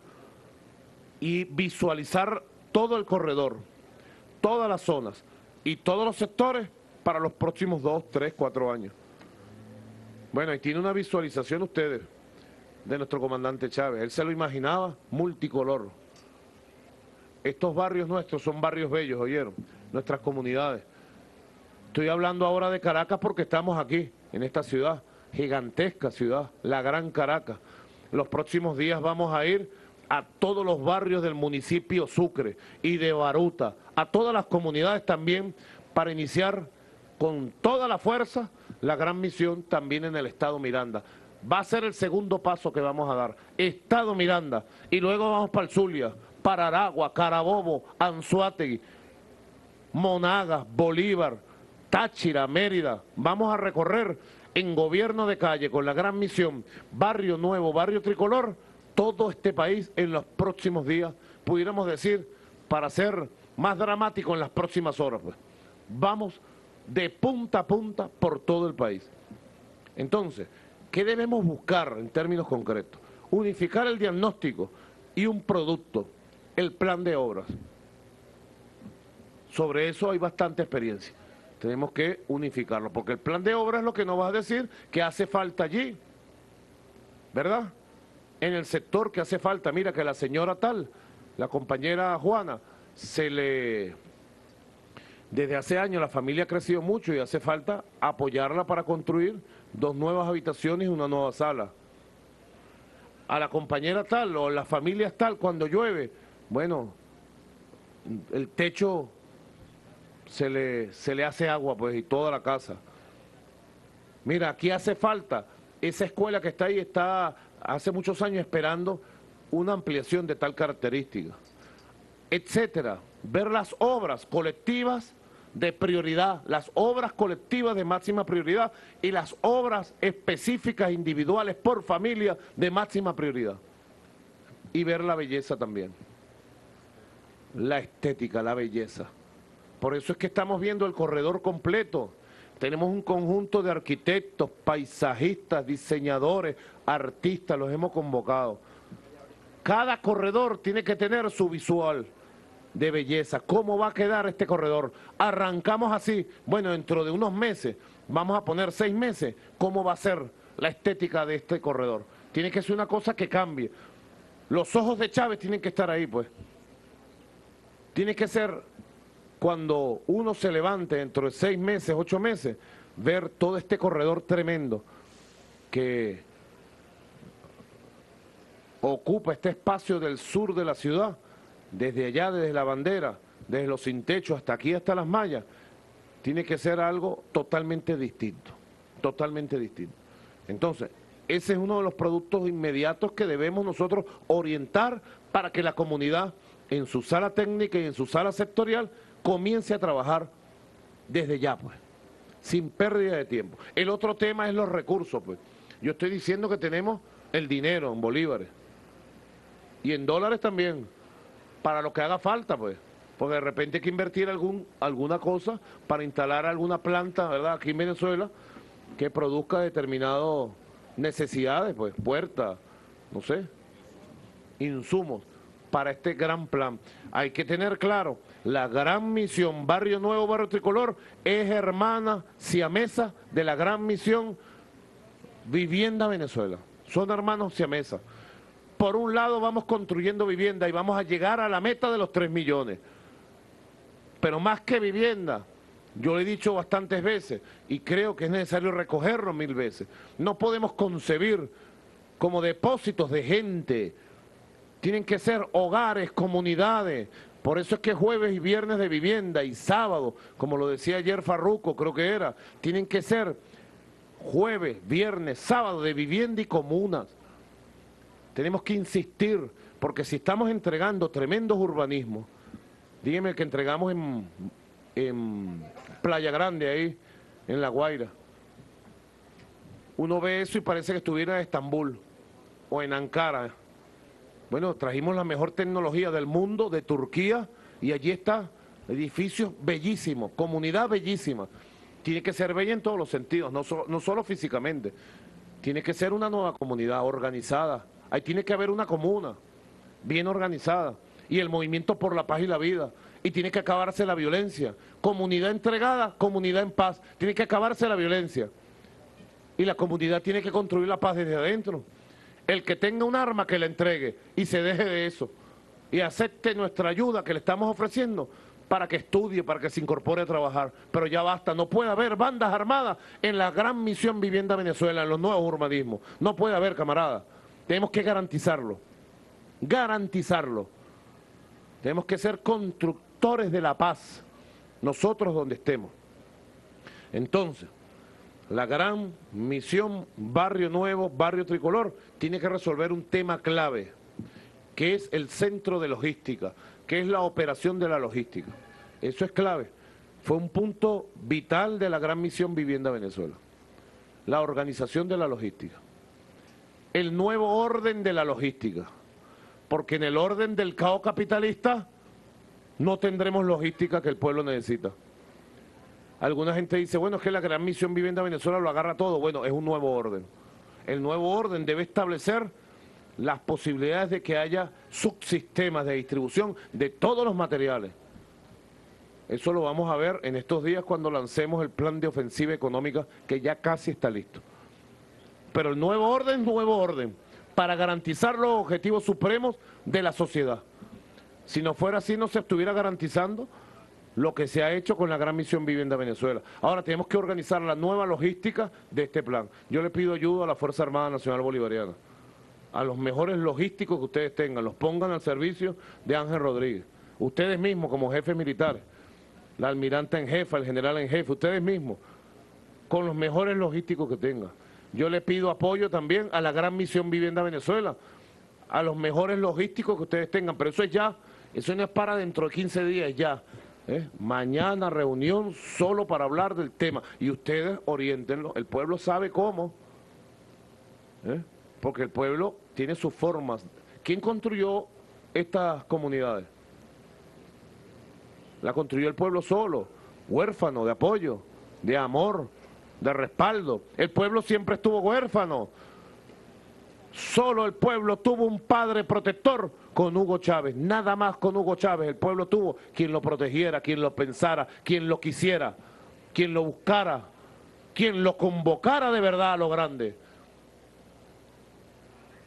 y visualizar todo el corredor, todas las zonas y todos los sectores para los próximos dos, tres, cuatro años. Bueno, y tiene una visualización ustedes de nuestro comandante Chávez. Él se lo imaginaba multicolor. Estos barrios nuestros son barrios bellos, ¿oyeron? Nuestras comunidades. Estoy hablando ahora de Caracas porque estamos aquí, en esta ciudad gigantesca ciudad, la Gran Caracas. Los próximos días vamos a ir a todos los barrios del municipio Sucre y de Baruta, a todas las comunidades también, para iniciar con toda la fuerza la gran misión también en el Estado Miranda. Va a ser el segundo paso que vamos a dar. Estado Miranda. Y luego vamos para el Zulia, para Aragua, Carabobo, Anzuategui, Monagas, Bolívar, Táchira, Mérida. Vamos a recorrer en gobierno de calle con la gran misión Barrio Nuevo, Barrio Tricolor, todo este país en los próximos días, pudiéramos decir, para ser más dramático en las próximas horas. Pues. Vamos de punta a punta por todo el país. Entonces, ¿qué debemos buscar en términos concretos? Unificar el diagnóstico y un producto, el plan de obras. Sobre eso hay bastante experiencia. Tenemos que unificarlo, porque el plan de obras es lo que nos va a decir que hace falta allí, ¿verdad? En el sector que hace falta, mira que la señora tal, la compañera Juana, se le... Desde hace años la familia ha crecido mucho y hace falta apoyarla para construir dos nuevas habitaciones y una nueva sala. A la compañera tal o las familias tal, cuando llueve, bueno, el techo se le, se le hace agua, pues, y toda la casa. Mira, aquí hace falta, esa escuela que está ahí está hace muchos años esperando una ampliación de tal característica, etcétera. Ver las obras colectivas de prioridad, las obras colectivas de máxima prioridad y las obras específicas individuales por familia de máxima prioridad. Y ver la belleza también, la estética, la belleza. Por eso es que estamos viendo el corredor completo. Tenemos un conjunto de arquitectos, paisajistas, diseñadores, artistas, los hemos convocado. Cada corredor tiene que tener su visual de belleza. ¿Cómo va a quedar este corredor? Arrancamos así. Bueno, dentro de unos meses, vamos a poner seis meses, ¿cómo va a ser la estética de este corredor? Tiene que ser una cosa que cambie. Los ojos de Chávez tienen que estar ahí, pues. Tiene que ser cuando uno se levante dentro de seis meses, ocho meses, ver todo este corredor tremendo que ocupa este espacio del sur de la ciudad, desde allá, desde la bandera, desde los sin techo hasta aquí, hasta las mallas, tiene que ser algo totalmente distinto, totalmente distinto. Entonces, ese es uno de los productos inmediatos que debemos nosotros orientar para que la comunidad en su sala técnica y en su sala sectorial comience a trabajar desde ya, pues, sin pérdida de tiempo. El otro tema es los recursos, pues. Yo estoy diciendo que tenemos el dinero en bolívares y en dólares también, para lo que haga falta, pues. Porque de repente hay que invertir algún, alguna cosa para instalar alguna planta, ¿verdad?, aquí en Venezuela, que produzca determinadas necesidades, pues, puertas, no sé, insumos para este gran plan. Hay que tener claro, la gran misión Barrio Nuevo, Barrio Tricolor es hermana siamesa de la gran misión Vivienda Venezuela. Son hermanos siamesa. Por un lado vamos construyendo vivienda y vamos a llegar a la meta de los 3 millones. Pero más que vivienda, yo lo he dicho bastantes veces y creo que es necesario recogerlo mil veces. No podemos concebir como depósitos de gente, tienen que ser hogares, comunidades. Por eso es que jueves y viernes de vivienda y sábado, como lo decía ayer Farruco, creo que era, tienen que ser jueves, viernes, sábado de vivienda y comunas. Tenemos que insistir, porque si estamos entregando tremendos urbanismos, dígame que entregamos en, en Playa Grande, ahí, en La Guaira. Uno ve eso y parece que estuviera en Estambul o en Ankara. Bueno, trajimos la mejor tecnología del mundo, de Turquía, y allí está, edificios bellísimos, comunidad bellísima. Tiene que ser bella en todos los sentidos, no, no solo físicamente. Tiene que ser una nueva comunidad organizada. Ahí tiene que haber una comuna bien organizada y el movimiento por la paz y la vida. Y tiene que acabarse la violencia. Comunidad entregada, comunidad en paz. Tiene que acabarse la violencia. Y la comunidad tiene que construir la paz desde adentro. El que tenga un arma que le entregue y se deje de eso y acepte nuestra ayuda que le estamos ofreciendo para que estudie, para que se incorpore a trabajar. Pero ya basta, no puede haber bandas armadas en la gran misión Vivienda Venezuela, en los nuevos urbanismos. No puede haber, camarada. Tenemos que garantizarlo, garantizarlo. Tenemos que ser constructores de la paz, nosotros donde estemos. Entonces, la gran misión Barrio Nuevo, Barrio Tricolor, tiene que resolver un tema clave, que es el centro de logística, que es la operación de la logística. Eso es clave. fue un punto vital de la gran misión Vivienda Venezuela. La organización de la logística. El nuevo orden de la logística. Porque en el orden del caos capitalista no tendremos logística que el pueblo necesita. Alguna gente dice, bueno, es que la gran misión Vivienda Venezuela lo agarra todo. Bueno, es un nuevo orden. El nuevo orden debe establecer las posibilidades de que haya subsistemas de distribución de todos los materiales. Eso lo vamos a ver en estos días cuando lancemos el plan de ofensiva económica que ya casi está listo. Pero el nuevo orden, nuevo orden, para garantizar los objetivos supremos de la sociedad. Si no fuera así, no se estuviera garantizando lo que se ha hecho con la Gran Misión Vivienda Venezuela. Ahora tenemos que organizar la nueva logística de este plan. Yo le pido ayuda a la Fuerza Armada Nacional Bolivariana a los mejores logísticos que ustedes tengan, los pongan al servicio de Ángel Rodríguez. Ustedes mismos como jefes militares, la almirante en jefa, el general en jefe, ustedes mismos, con los mejores logísticos que tengan. Yo le pido apoyo también a la gran misión Vivienda Venezuela, a los mejores logísticos que ustedes tengan, pero eso es ya, eso no es para dentro de 15 días, ya. ¿Eh? Mañana reunión solo para hablar del tema y ustedes orientenlo, el pueblo sabe cómo. ¿eh? porque el pueblo tiene sus formas. ¿Quién construyó estas comunidades? La construyó el pueblo solo, huérfano de apoyo, de amor, de respaldo. El pueblo siempre estuvo huérfano. Solo el pueblo tuvo un padre protector con Hugo Chávez, nada más con Hugo Chávez. El pueblo tuvo quien lo protegiera, quien lo pensara, quien lo quisiera, quien lo buscara, quien lo convocara de verdad a lo grande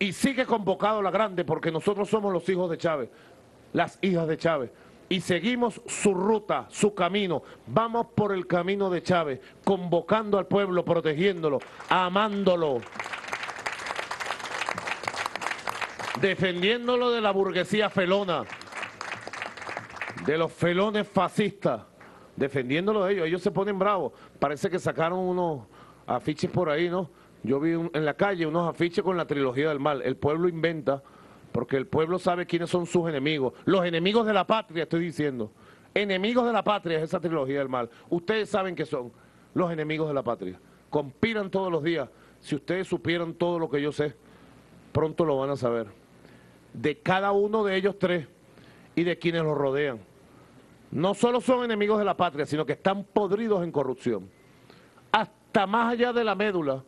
y sigue convocado la grande porque nosotros somos los hijos de Chávez, las hijas de Chávez. Y seguimos su ruta, su camino. Vamos por el camino de Chávez, convocando al pueblo, protegiéndolo, amándolo, defendiéndolo de la burguesía felona, de los felones fascistas, defendiéndolo de ellos. Ellos se ponen bravos. Parece que sacaron unos afiches por ahí, ¿no? Yo vi en la calle unos afiches con la trilogía del mal. El pueblo inventa porque el pueblo sabe quiénes son sus enemigos. Los enemigos de la patria, estoy diciendo. Enemigos de la patria es esa trilogía del mal. Ustedes saben que son los enemigos de la patria. Conspiran todos los días. Si ustedes supieran todo lo que yo sé, pronto lo van a saber. De cada uno de ellos tres y de quienes los rodean. No solo son enemigos de la patria, sino que están podridos en corrupción. Hasta más allá de la médula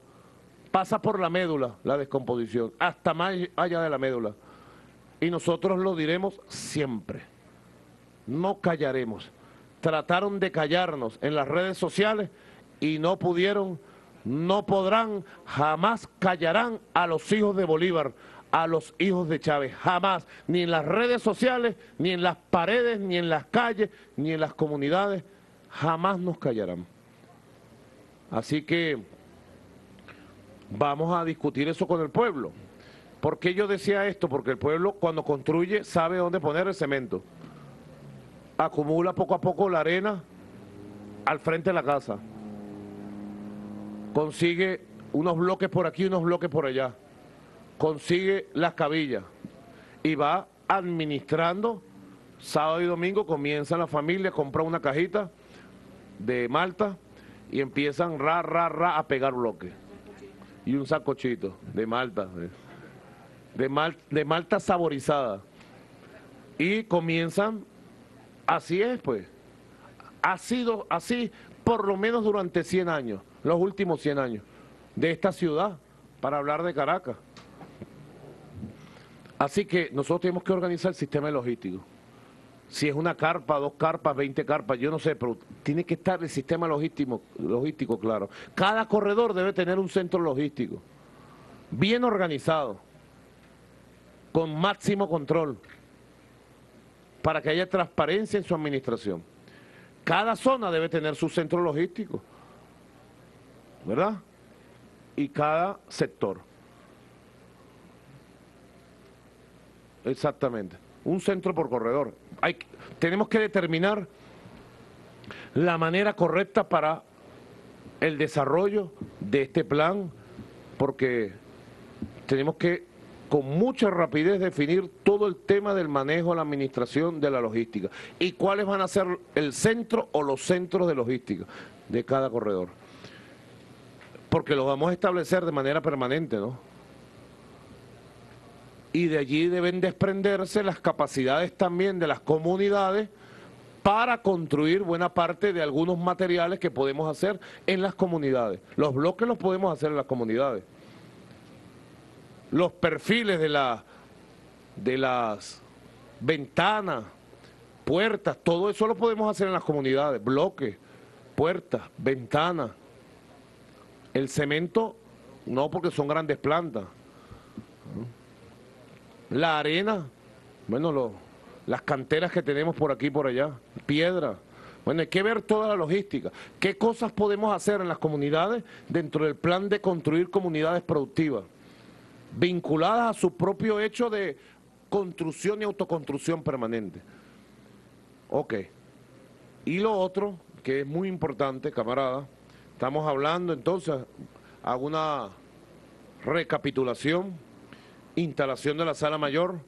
pasa por la médula la descomposición, hasta más allá de la médula. Y nosotros lo diremos siempre. No callaremos. Trataron de callarnos en las redes sociales y no pudieron, no podrán, jamás callarán a los hijos de Bolívar, a los hijos de Chávez, jamás, ni en las redes sociales, ni en las paredes, ni en las calles, ni en las comunidades, jamás nos callarán. Así que Vamos a discutir eso con el pueblo. ¿Por qué yo decía esto? Porque el pueblo cuando construye sabe dónde poner el cemento. Acumula poco a poco la arena al frente de la casa. Consigue unos bloques por aquí, unos bloques por allá. Consigue las cabillas y va administrando. Sábado y domingo comienza la familia, compra una cajita de malta y empiezan ra, ra, ra a pegar bloques y un sacochito de malta, de, mal, de malta saborizada. Y comienzan, así es pues, ha sido así por lo menos durante 100 años, los últimos 100 años, de esta ciudad, para hablar de Caracas. Así que nosotros tenemos que organizar el sistema logístico si es una carpa, dos carpas, veinte carpas, yo no sé, pero tiene que estar el sistema logístico, logístico claro. Cada corredor debe tener un centro logístico, bien organizado, con máximo control, para que haya transparencia en su administración. Cada zona debe tener su centro logístico, ¿verdad? Y cada sector. Exactamente. Un centro por corredor tenemos que determinar la manera correcta para el desarrollo de este plan, porque tenemos que con mucha rapidez definir todo el tema del manejo, la administración de la logística y cuáles van a ser el centro o los centros de logística de cada corredor. Porque lo vamos a establecer de manera permanente, ¿no? Y de allí deben desprenderse las capacidades también de las comunidades para construir buena parte de algunos materiales que podemos hacer en las comunidades. Los bloques los podemos hacer en las comunidades los perfiles de, la, de las ventanas, puertas, todo eso lo podemos hacer en las comunidades, bloques, puertas, ventanas. El cemento, no porque son grandes plantas. La arena, bueno, las canteras que tenemos por aquí y por allá, piedra. Bueno, hay que ver toda la logística. ¿Qué cosas podemos hacer en las comunidades dentro del plan de construir comunidades productivas? vinculadas a su propio hecho de construcción y autoconstrucción permanente. Ok. Y lo otro, que es muy importante, camarada, estamos hablando entonces, hago una recapitulación, instalación de la sala mayor,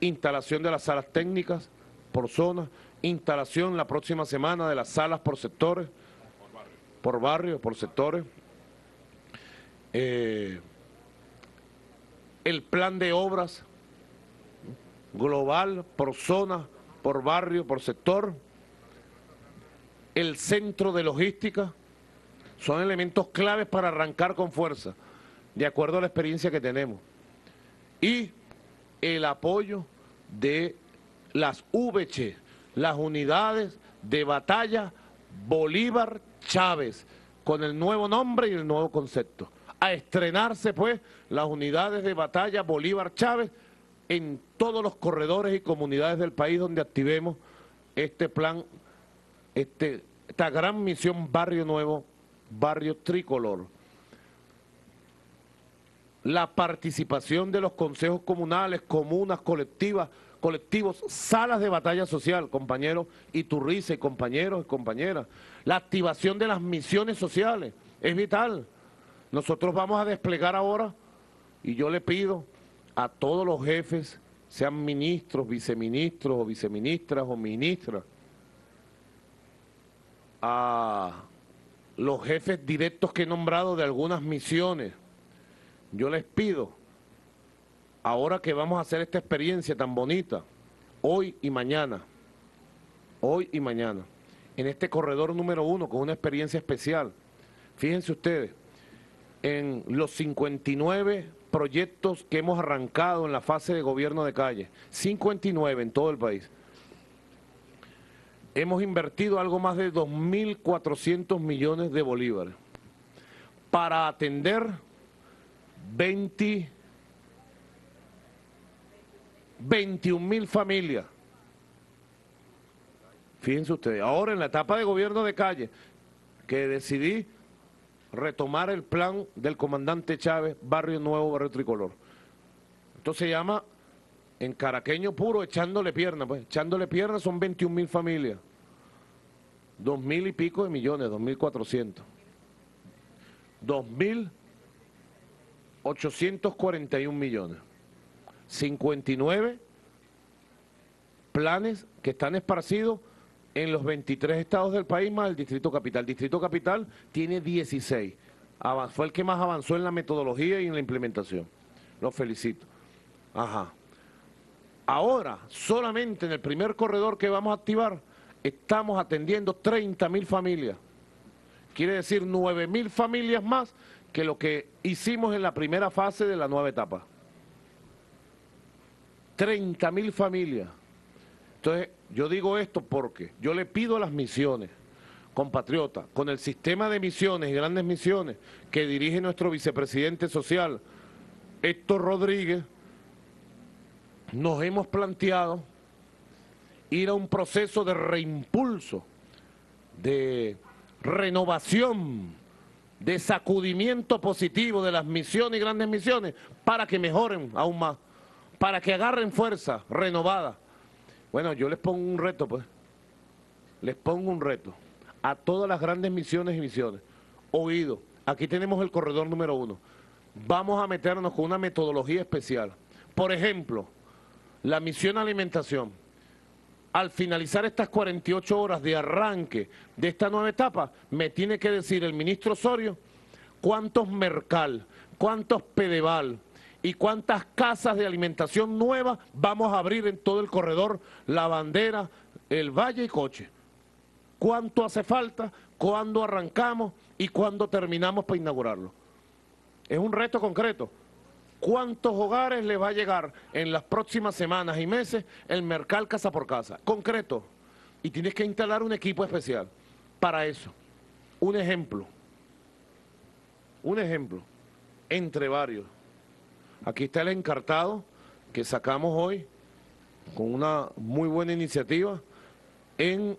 instalación de las salas técnicas por zona, instalación la próxima semana de las salas por sectores, por barrios, por sectores. Eh, el plan de obras global por zona, por barrio, por sector, el centro de logística, son elementos claves para arrancar con fuerza, de acuerdo a la experiencia que tenemos. Y el apoyo de las VC, las unidades de batalla Bolívar Chávez, con el nuevo nombre y el nuevo concepto a estrenarse pues las unidades de batalla Bolívar Chávez en todos los corredores y comunidades del país donde activemos este plan, este, esta gran misión Barrio Nuevo, Barrio Tricolor. La participación de los consejos comunales, comunas, colectivas, colectivos, salas de batalla social, compañeros Iturrice, compañeros y compañeras. La activación de las misiones sociales es vital. Nosotros vamos a desplegar ahora, y yo le pido a todos los jefes, sean ministros, viceministros o viceministras o ministras, a los jefes directos que he nombrado de algunas misiones, yo les pido, ahora que vamos a hacer esta experiencia tan bonita, hoy y mañana, hoy y mañana, en este corredor número uno, con una experiencia especial, fíjense ustedes, en los 59 proyectos que hemos arrancado en la fase de gobierno de calle, 59 en todo el país. Hemos invertido algo más de 2.400 millones de bolívares para atender 20, 21 mil familias. Fíjense ustedes, ahora en la etapa de gobierno de calle, que decidí retomar el plan del comandante Chávez, Barrio Nuevo, Barrio Tricolor. Esto se llama, en caraqueño puro, echándole piernas. Pues, echándole piernas son 21 mil familias. Dos mil y pico de millones, dos mil cuatrocientos. Dos mil ochocientos cuarenta y un millones. 59 planes que están esparcidos en los 23 estados del país más el Distrito Capital. El Distrito Capital tiene 16. fue el que más avanzó en la metodología y en la implementación. Los felicito. Ajá. Ahora, solamente en el primer corredor que vamos a activar, estamos atendiendo 30 mil familias. Quiere decir 9 mil familias más que lo que hicimos en la primera fase de la nueva etapa. 30 mil familias. Entonces, yo digo esto porque yo le pido a las misiones, compatriotas, con el sistema de misiones y grandes misiones que dirige nuestro vicepresidente social, Héctor Rodríguez, nos hemos planteado ir a un proceso de reimpulso, de renovación, de sacudimiento positivo de las misiones y grandes misiones para que mejoren aún más, para que agarren fuerza renovada bueno, yo les pongo un reto, pues. Les pongo un reto a todas las grandes misiones y misiones. Oído, aquí tenemos el corredor número uno. Vamos a meternos con una metodología especial. Por ejemplo, la misión alimentación. Al finalizar estas 48 horas de arranque de esta nueva etapa, me tiene que decir el ministro Osorio cuántos Mercal, cuántos Pedeval y cuántas casas de alimentación nuevas vamos a abrir en todo el corredor La Bandera, El Valle y Coche. ¿Cuánto hace falta? ¿Cuándo arrancamos? ¿Y cuándo terminamos para inaugurarlo? Es un reto concreto. ¿Cuántos hogares le va a llegar en las próximas semanas y meses el Mercal casa por casa? Concreto. Y tienes que instalar un equipo especial para eso. Un ejemplo. Un ejemplo. Entre varios. Aquí está el encartado que sacamos hoy con una muy buena iniciativa en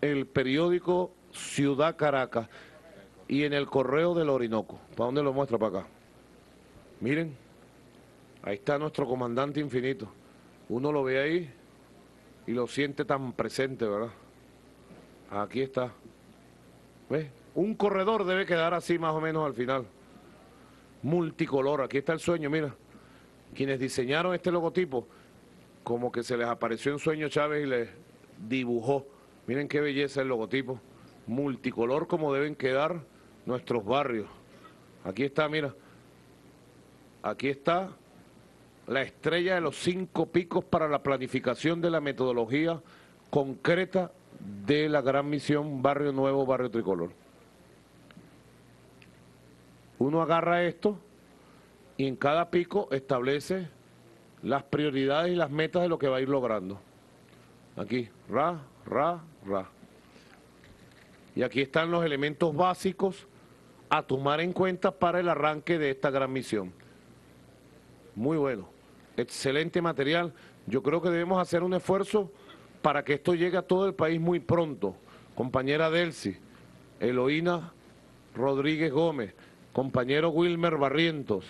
el periódico Ciudad Caracas y en el correo del Orinoco. ¿Para dónde lo muestra para acá? Miren, ahí está nuestro comandante infinito. Uno lo ve ahí y lo siente tan presente, ¿verdad? Aquí está. ¿Ves? Un corredor debe quedar así más o menos al final. Multicolor, aquí está el sueño, mira. Quienes diseñaron este logotipo, como que se les apareció en sueño Chávez y les dibujó. Miren qué belleza el logotipo. Multicolor como deben quedar nuestros barrios. Aquí está, mira. Aquí está la estrella de los cinco picos para la planificación de la metodología concreta de la gran misión Barrio Nuevo, Barrio Tricolor. Uno agarra esto y en cada pico establece las prioridades y las metas de lo que va a ir logrando. Aquí, ra, ra, ra. Y aquí están los elementos básicos a tomar en cuenta para el arranque de esta gran misión. Muy bueno, excelente material. Yo creo que debemos hacer un esfuerzo para que esto llegue a todo el país muy pronto. Compañera Delcy, Eloína Rodríguez Gómez, compañero Wilmer Barrientos.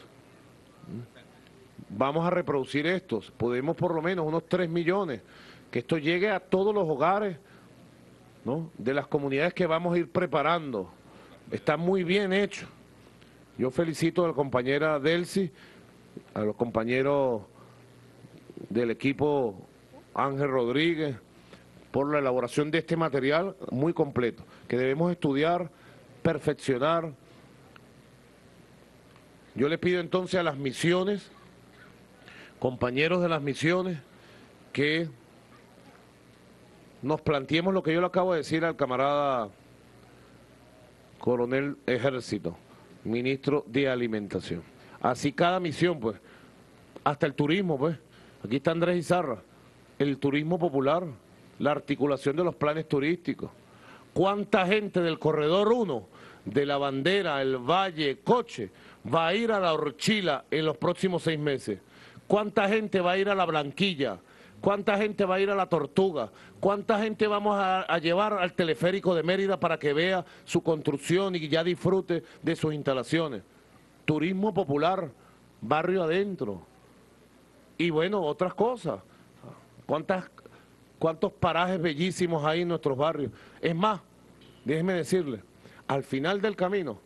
Vamos a reproducir estos, podemos por lo menos unos 3 millones, que esto llegue a todos los hogares ¿no? de las comunidades que vamos a ir preparando. Está muy bien hecho. Yo felicito a la compañera Delcy, a los compañeros del equipo Ángel Rodríguez, por la elaboración de este material muy completo, que debemos estudiar, perfeccionar. Yo le pido entonces a las misiones, compañeros de las misiones, que nos planteemos lo que yo le acabo de decir al camarada coronel ejército, ministro de alimentación. Así cada misión, pues, hasta el turismo, pues. Aquí está Andrés Izarra, el turismo popular, la articulación de los planes turísticos. ¿Cuánta gente del Corredor 1, de la Bandera, el Valle, Coche, va a ir a la Horchila en los próximos seis meses? ¿Cuánta gente va a ir a la Blanquilla? ¿Cuánta gente va a ir a la Tortuga? ¿Cuánta gente vamos a, llevar al teleférico de Mérida para que vea su construcción y ya disfrute de sus instalaciones? Turismo popular, barrio adentro. Y bueno, otras cosas. ¿Cuántas, ¿Cuántos parajes bellísimos hay en nuestros barrios? Es más, déjeme decirle, al final del camino,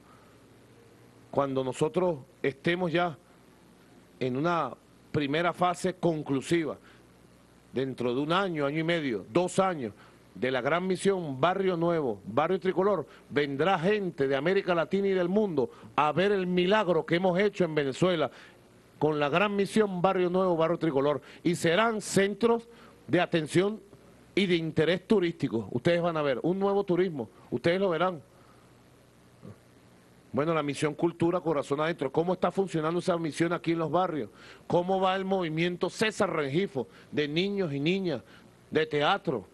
cuando nosotros estemos ya en una primera fase conclusiva, dentro de un año, año y medio, dos años, de la gran misión Barrio Nuevo, Barrio Tricolor, vendrá gente de América Latina y del mundo a ver el milagro que hemos hecho en Venezuela con la gran misión Barrio Nuevo, Barrio Tricolor, y serán centros de atención y de interés turístico. Ustedes van a ver un nuevo turismo, ustedes lo verán. Bueno, la misión Cultura Corazón Adentro, ¿cómo está funcionando esa misión aquí en los barrios? ¿Cómo va el movimiento César Rengifo de niños y niñas de teatro?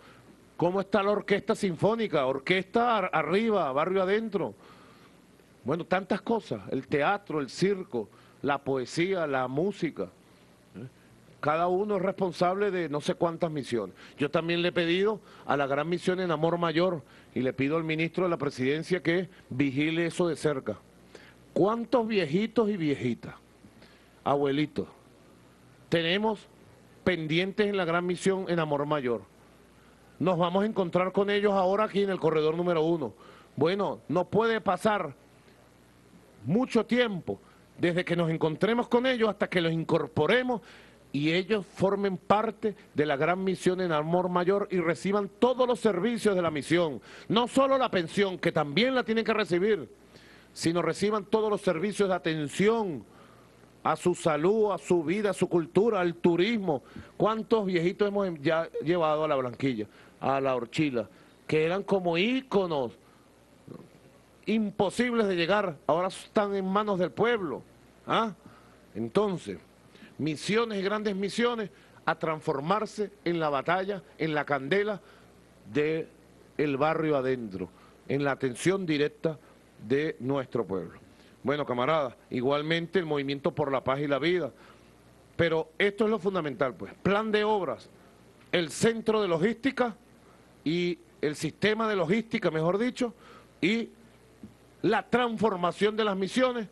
¿Cómo está la orquesta sinfónica? Orquesta arriba, barrio adentro. Bueno, tantas cosas, el teatro, el circo, la poesía, la música. Cada uno es responsable de no sé cuántas misiones. Yo también le he pedido a la gran misión en Amor Mayor y le pido al ministro de la presidencia que vigile eso de cerca. ¿Cuántos viejitos y viejitas, abuelitos, tenemos pendientes en la gran misión en Amor Mayor? Nos vamos a encontrar con ellos ahora aquí en el corredor número uno. Bueno, no puede pasar mucho tiempo desde que nos encontremos con ellos hasta que los incorporemos y ellos formen parte de la gran misión en amor mayor y reciban todos los servicios de la misión, no solo la pensión, que también la tienen que recibir, sino reciban todos los servicios de atención a su salud, a su vida, a su cultura, al turismo. ¿Cuántos viejitos hemos ya llevado a la Blanquilla, a la Horchila, que eran como íconos imposibles de llegar, ahora están en manos del pueblo? ¿Ah? Entonces misiones y grandes misiones a transformarse en la batalla, en la candela del el barrio adentro, en la atención directa de nuestro pueblo. Bueno, camaradas, igualmente el movimiento por la paz y la vida, pero esto es lo fundamental, pues, plan de obras, el centro de logística y el sistema de logística, mejor dicho, y la transformación de las misiones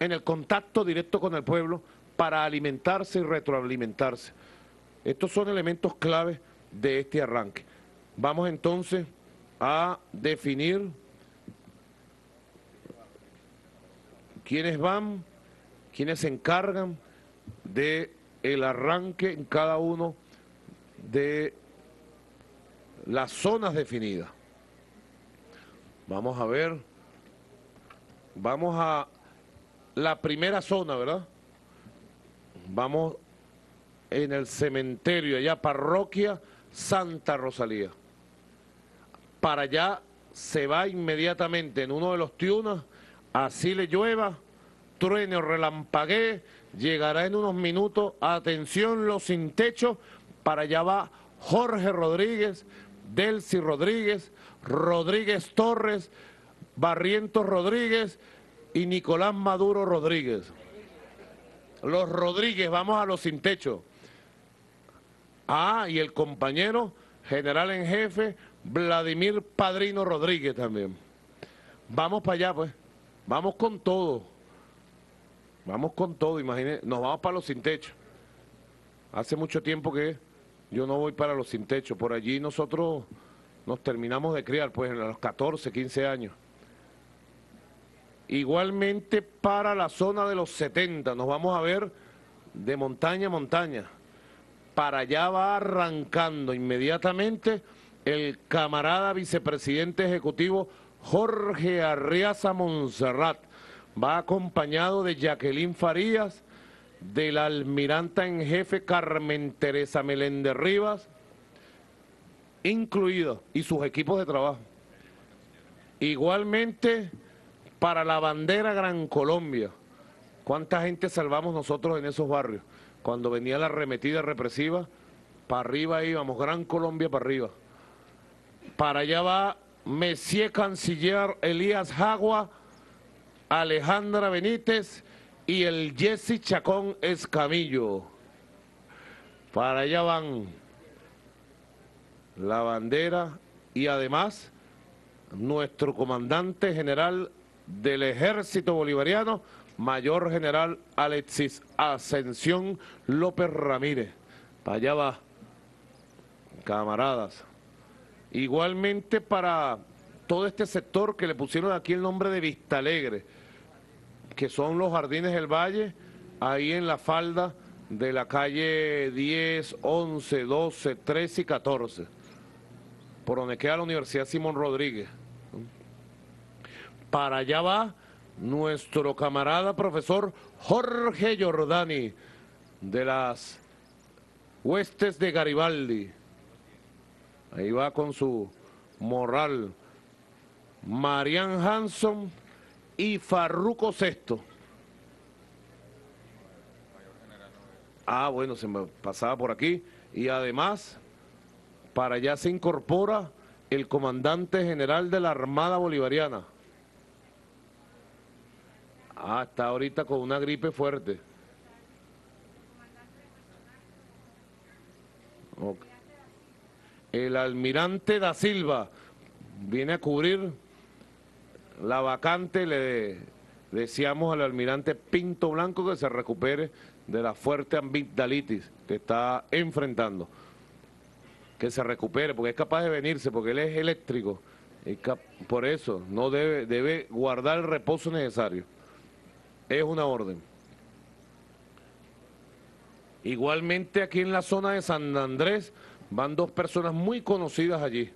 en el contacto directo con el pueblo para alimentarse y retroalimentarse. Estos son elementos claves de este arranque. Vamos entonces a definir quiénes van, quiénes se encargan de arranque en cada uno de las zonas definidas. Vamos a ver, vamos a la primera zona, ¿verdad? Vamos en el cementerio, allá parroquia Santa Rosalía. Para allá se va inmediatamente en uno de los tiunas, así le llueva, truene o relampaguee, llegará en unos minutos, atención los sin techo, para allá va Jorge Rodríguez, Delcy Rodríguez, Rodríguez Torres, Barrientos Rodríguez y Nicolás Maduro Rodríguez. Los Rodríguez, vamos a los sin techo. Ah, y el compañero general en jefe, Vladimir Padrino Rodríguez también. Vamos para allá, pues. Vamos con todo. Vamos con todo, imagínense. Nos vamos para los sin techo. Hace mucho tiempo que yo no voy para los sin techo. Por allí nosotros nos terminamos de criar, pues, a los 14, 15 años. Igualmente para la zona de los 70, nos vamos a ver de montaña a montaña. Para allá va arrancando inmediatamente el camarada vicepresidente ejecutivo Jorge Arriaza Monserrat. Va acompañado de Jacqueline Farías, del almiranta en jefe Carmen Teresa Meléndez Rivas, incluido, y sus equipos de trabajo. Igualmente para la bandera Gran Colombia. ¿Cuánta gente salvamos nosotros en esos barrios? Cuando venía la arremetida represiva, para arriba íbamos, Gran Colombia para arriba. Para allá va Messier Canciller Elías Jagua, Alejandra Benítez y el Jesse Chacón Escamillo. Para allá van la bandera y además nuestro comandante general del Ejército Bolivariano, Mayor General Alexis Ascensión López Ramírez. Para allá va, camaradas. Igualmente para todo este sector que le pusieron aquí el nombre de Vista Alegre, que son los Jardines del Valle, ahí en la falda de la calle 10, 11, 12, 13 y 14, por donde queda la Universidad Simón Rodríguez. Para allá va nuestro camarada profesor Jorge Giordani de las huestes de Garibaldi. Ahí va con su moral. Marian Hanson y Farruco Sexto. Ah, bueno, se me pasaba por aquí. Y además, para allá se incorpora el comandante general de la Armada Bolivariana. Ah, está ahorita con una gripe fuerte. El almirante da Silva viene a cubrir la vacante. Le deseamos al almirante Pinto Blanco que se recupere de la fuerte amigdalitis que está enfrentando. Que se recupere, porque es capaz de venirse, porque él es eléctrico. Por eso, no debe, debe guardar el reposo necesario. es una orden. Igualmente aquí en la zona de San Andrés van dos personas muy conocidas allí.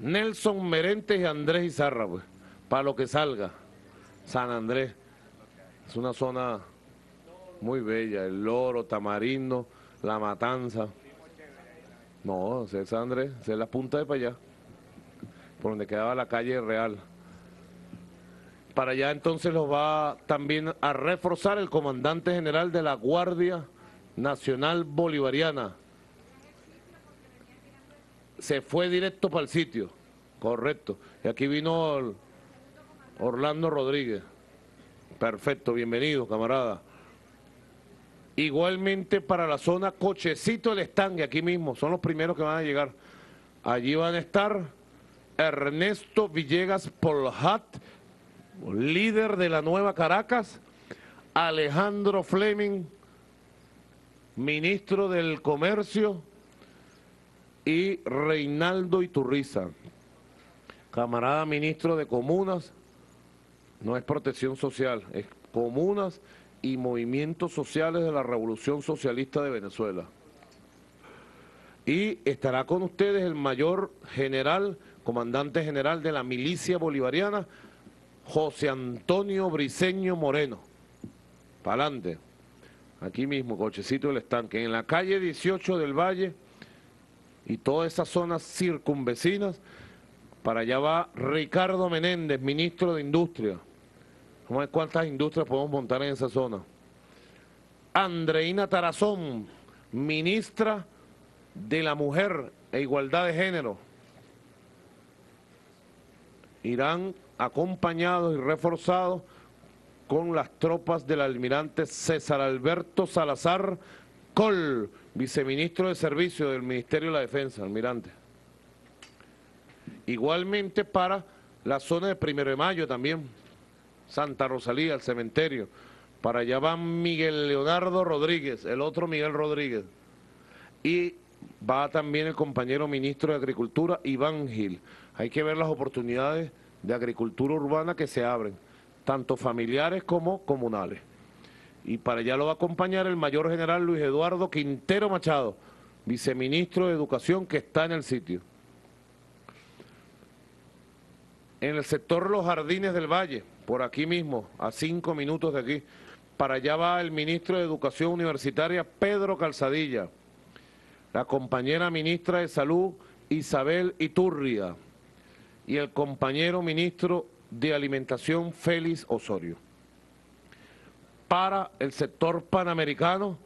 Nelson Merentes y Andrés Izarra, pues, para lo que salga. San Andrés. Es una zona muy bella, el Loro, Tamarindo, La Matanza. No, es San Andrés, es la punta de para allá, por donde quedaba la calle Real. Para allá entonces los va también a reforzar el comandante general de la Guardia Nacional Bolivariana. Se fue directo para el sitio, correcto. Y aquí vino Orlando Rodríguez. Perfecto, bienvenido, camarada. Igualmente para la zona Cochecito el Estanque, aquí mismo, son los primeros que van a llegar. Allí van a estar Ernesto Villegas Polhat, líder de la Nueva Caracas, Alejandro Fleming, ministro del Comercio, y Reinaldo Iturriza, camarada ministro de Comunas, no es protección social, es comunas y movimientos sociales de la Revolución Socialista de Venezuela. Y estará con ustedes el mayor general, comandante general de la milicia bolivariana, José Antonio Briceño Moreno. Para adelante. Aquí mismo, cochecito del estanque. En la calle 18 del Valle y todas esas zonas circunvecinas, para allá va Ricardo Menéndez, ministro de Industria. Vamos a ver cuántas industrias podemos montar en esa zona. Andreina Tarazón, ministra de la Mujer e Igualdad de Género. Irán acompañados y reforzados con las tropas del almirante César Alberto Salazar Col, viceministro de Servicio del Ministerio de la Defensa, almirante. Igualmente para la zona de Primero de Mayo también, Santa Rosalía, el cementerio. Para allá va Miguel Leonardo Rodríguez, el otro Miguel Rodríguez. Y va también el compañero ministro de Agricultura, Iván Gil. Hay que ver las oportunidades de agricultura urbana que se abren, tanto familiares como comunales. Y para allá lo va a acompañar el mayor general Luis Eduardo Quintero Machado, viceministro de Educación que está en el sitio. En el sector Los Jardines del Valle, por aquí mismo, a cinco minutos de aquí, para allá va el ministro de Educación Universitaria, Pedro Calzadilla, la compañera ministra de Salud, Isabel Iturria, y el compañero ministro de Alimentación, Félix Osorio. Para el sector panamericano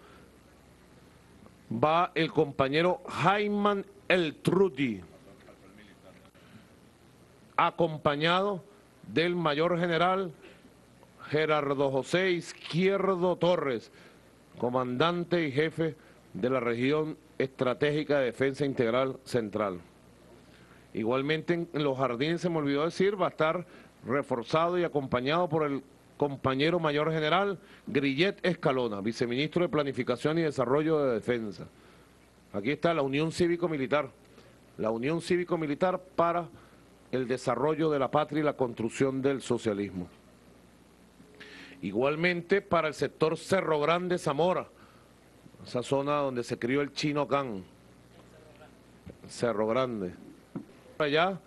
va el compañero Jaime Eltrudi, acompañado del mayor general Gerardo José Izquierdo Torres, comandante y jefe de la región estratégica de defensa integral central. Igualmente en los jardines, se me olvidó decir, va a estar reforzado y acompañado por el compañero mayor general Grillet Escalona, viceministro de Planificación y Desarrollo de Defensa. Aquí está la Unión Cívico-Militar, la Unión Cívico-Militar para el desarrollo de la patria y la construcción del socialismo. Igualmente para el sector Cerro Grande Zamora, esa zona donde se crió el chino Can, Cerro Grande allá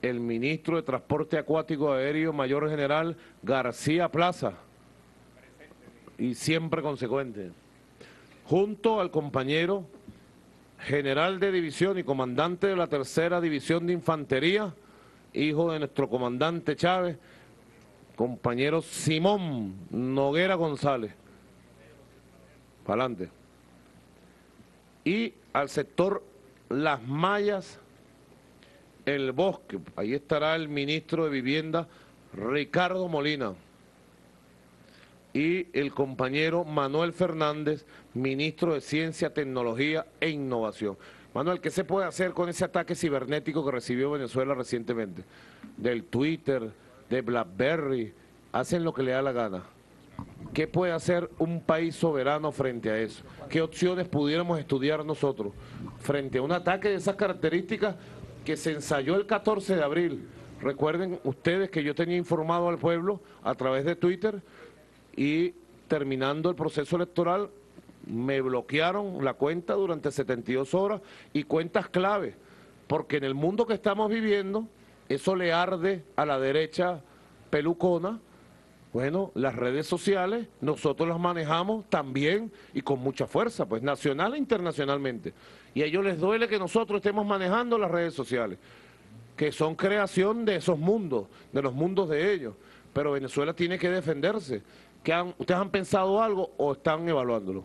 el ministro de Transporte Acuático Aéreo Mayor General García Plaza, y siempre consecuente, junto al compañero general de división y comandante de la tercera división de infantería, hijo de nuestro comandante Chávez, compañero Simón Noguera González. Para adelante. Y al sector Las Mayas el bosque. Ahí estará el ministro de Vivienda, Ricardo Molina. Y el compañero Manuel Fernández, ministro de Ciencia, Tecnología e Innovación. Manuel, ¿qué se puede hacer con ese ataque cibernético que recibió Venezuela recientemente? Del Twitter, de BlackBerry, hacen lo que le da la gana. ¿Qué puede hacer un país soberano frente a eso? ¿Qué opciones pudiéramos estudiar nosotros frente a un ataque de esas características que se ensayó el 14 de abril. Recuerden ustedes que yo tenía informado al pueblo a través de Twitter y terminando el proceso electoral me bloquearon la cuenta durante 72 horas y cuentas clave, porque en el mundo que estamos viviendo eso le arde a la derecha pelucona. Bueno, las redes sociales nosotros las manejamos también y con mucha fuerza, pues nacional e internacionalmente. Y a ellos les duele que nosotros estemos manejando las redes sociales, que son creación de esos mundos, de los mundos de ellos. Pero Venezuela tiene que defenderse. ¿Ustedes han pensado algo o están evaluándolo?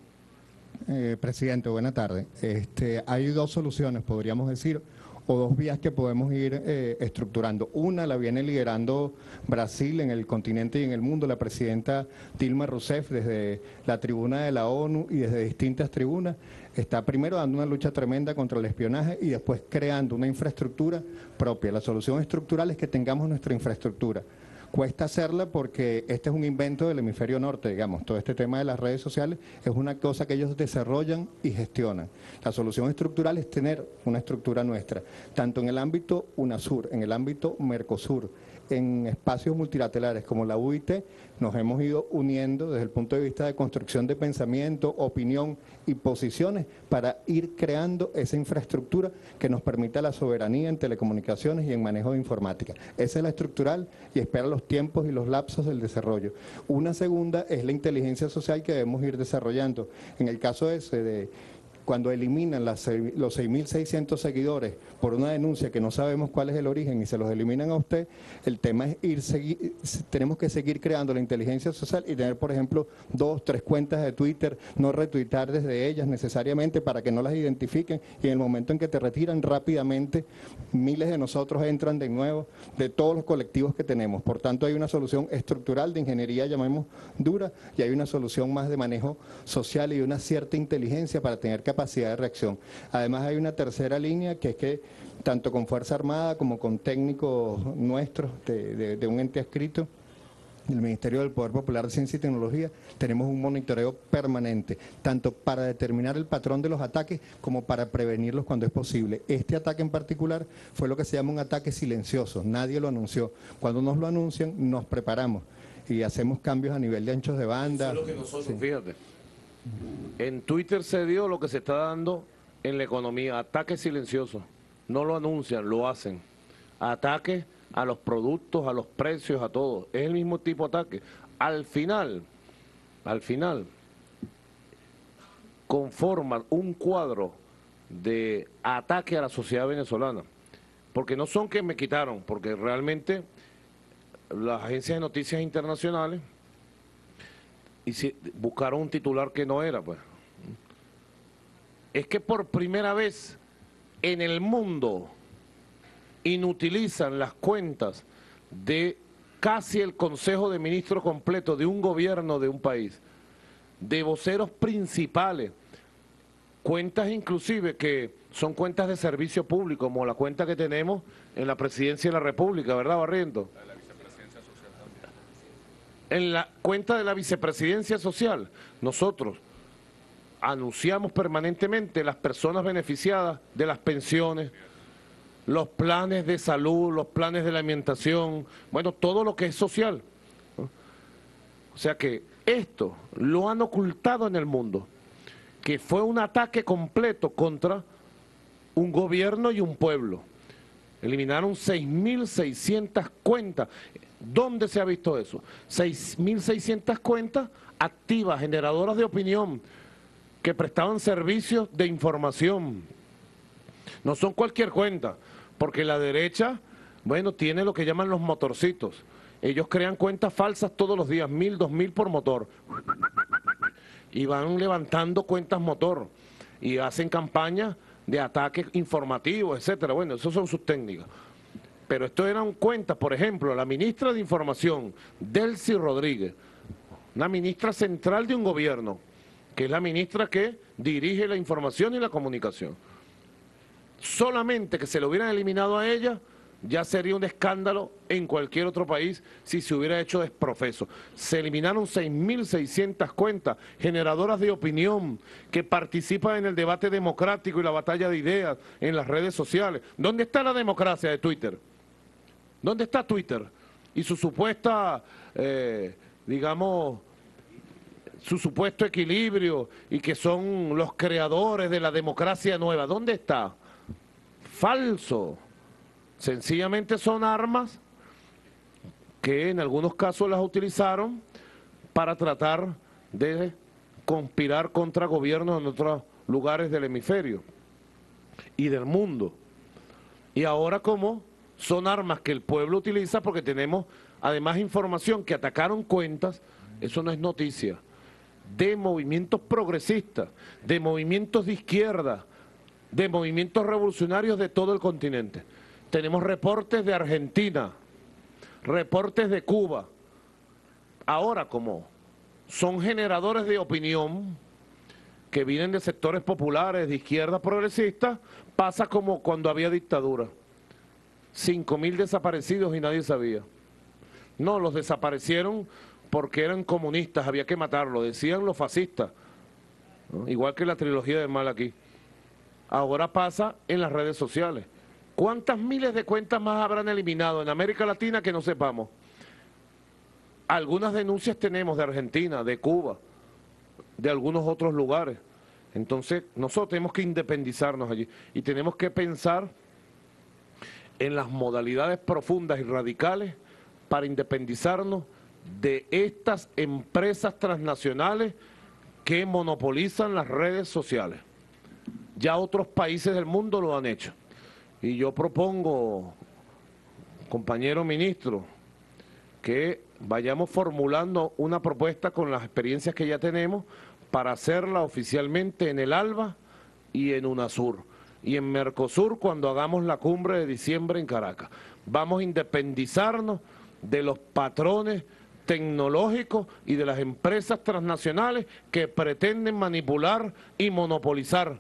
Eh, presidente, buena tarde. Este, hay dos soluciones, podríamos decir o dos vías que podemos ir eh, estructurando. Una la viene liderando Brasil en el continente y en el mundo, la presidenta Dilma Rousseff desde la tribuna de la ONU y desde distintas tribunas. Está primero dando una lucha tremenda contra el espionaje y después creando una infraestructura propia. La solución estructural es que tengamos nuestra infraestructura. Cuesta hacerla porque este es un invento del hemisferio norte, digamos. Todo este tema de las redes sociales es una cosa que ellos desarrollan y gestionan. La solución estructural es tener una estructura nuestra, tanto en el ámbito UNASUR, en el ámbito Mercosur, en espacios multilaterales como la UIT nos hemos ido uniendo desde el punto de vista de construcción de pensamiento, opinión y posiciones para ir creando esa infraestructura que nos permita la soberanía en telecomunicaciones y en manejo de informática. Esa es la estructural y espera los tiempos y los lapsos del desarrollo. Una segunda es la inteligencia social que debemos ir desarrollando. En el caso ese de cuando eliminan los 6.600 seguidores por una denuncia que no sabemos cuál es el origen y se los eliminan a usted, el tema es ir, seguir, tenemos que seguir creando la inteligencia social y tener, por ejemplo, dos, tres cuentas de Twitter, no retuitar desde ellas necesariamente para que no las identifiquen y en el momento en que te retiran rápidamente, miles de nosotros entran de nuevo de todos los colectivos que tenemos. Por tanto, hay una solución estructural de ingeniería, llamemos dura, y hay una solución más de manejo social y una cierta inteligencia para tener capacidad de reacción. Además hay una tercera línea que es que tanto con Fuerza Armada como con técnicos nuestros de, un ente adscrito, el Ministerio del Poder Popular de Ciencia y Tecnología, tenemos un monitoreo permanente, tanto para determinar el patrón de los ataques como para prevenirlos cuando es posible. Este ataque en particular fue lo que se llama un ataque silencioso, nadie lo anunció. Cuando nos lo anuncian, nos preparamos y hacemos cambios a nivel de anchos de banda. Eso es lo que nosotros, fíjate. En Twitter se dio lo que se está dando en la economía, ataques silenciosos. No lo anuncian, lo hacen. Ataques a los productos, a los precios, a todo. Es el mismo tipo de ataque. Al final, al final, conforman un cuadro de ataque a la sociedad venezolana. Porque no son que me quitaron, porque realmente las agencias de noticias internacionales buscaron un titular que no era, pues. Es que por primera vez en el mundo inutilizan las cuentas de casi el Consejo de Ministros completo de un gobierno de un país, de voceros principales, cuentas inclusive que son cuentas de servicio público, como la cuenta que tenemos en la Presidencia de la República, ¿verdad, Barriento? en la cuenta de la vicepresidencia social, nosotros anunciamos permanentemente las personas beneficiadas de las pensiones, los planes de salud, los planes de la alimentación, bueno, todo lo que es social. O sea que esto lo han ocultado en el mundo, que fue un ataque completo contra un gobierno y un pueblo. Eliminaron 6.600 cuentas. ¿Dónde se ha visto eso? 6.600 cuentas activas, generadoras de opinión, que prestaban servicios de información. No son cualquier cuenta, porque la derecha, bueno, tiene lo que llaman los motorcitos. Ellos crean cuentas falsas todos los días, mil, dos mil por motor. Y van levantando cuentas motor. Y hacen campañas de ataques informativos, etcétera. Bueno, esas son sus técnicas. Pero esto eran cuentas, por ejemplo, la ministra de Información, Delcy Rodríguez, una ministra central de un gobierno, que es la ministra que dirige la información y la comunicación. Solamente que se lo hubieran eliminado a ella, ya sería un escándalo en cualquier otro país si se hubiera hecho desprofeso. Se eliminaron 6.600 cuentas generadoras de opinión que participan en el debate democrático y la batalla de ideas en las redes sociales. ¿Dónde está la democracia de Twitter? ¿Dónde está Twitter? Y su supuesta, eh, digamos, su supuesto equilibrio y que son los creadores de la democracia nueva. ¿Dónde está? Falso. Sencillamente son armas que en algunos casos las utilizaron para tratar de conspirar contra gobiernos en otros lugares del hemisferio y del mundo. Y ahora como son armas que el pueblo utiliza porque tenemos además información que atacaron cuentas, eso no es noticia, de movimientos progresistas, de movimientos de izquierda, de movimientos revolucionarios de todo el continente. Tenemos reportes de Argentina, reportes de Cuba. Ahora, como son generadores de opinión que vienen de sectores populares, de izquierda progresista, pasa como cuando había dictadura. Cinco mil desaparecidos y nadie sabía. No, los desaparecieron porque eran comunistas, había que matarlos, decían los fascistas, igual que la trilogía de mal aquí. Ahora pasa en las redes sociales. ¿Cuántas miles de cuentas más habrán eliminado en América Latina que no sepamos? Algunas denuncias tenemos de Argentina, de Cuba, de algunos otros lugares. Entonces, nosotros tenemos que independizarnos allí y tenemos que pensar en las modalidades profundas y radicales para independizarnos de estas empresas transnacionales que monopolizan las redes sociales. Ya otros países del mundo lo han hecho. Y yo propongo, compañero ministro, que vayamos formulando una propuesta con las experiencias que ya tenemos para hacerla oficialmente en el ALBA y en UNASUR. Y en Mercosur cuando hagamos la cumbre de diciembre en Caracas. Vamos a independizarnos de los patrones tecnológicos y de las empresas transnacionales que pretenden manipular y monopolizar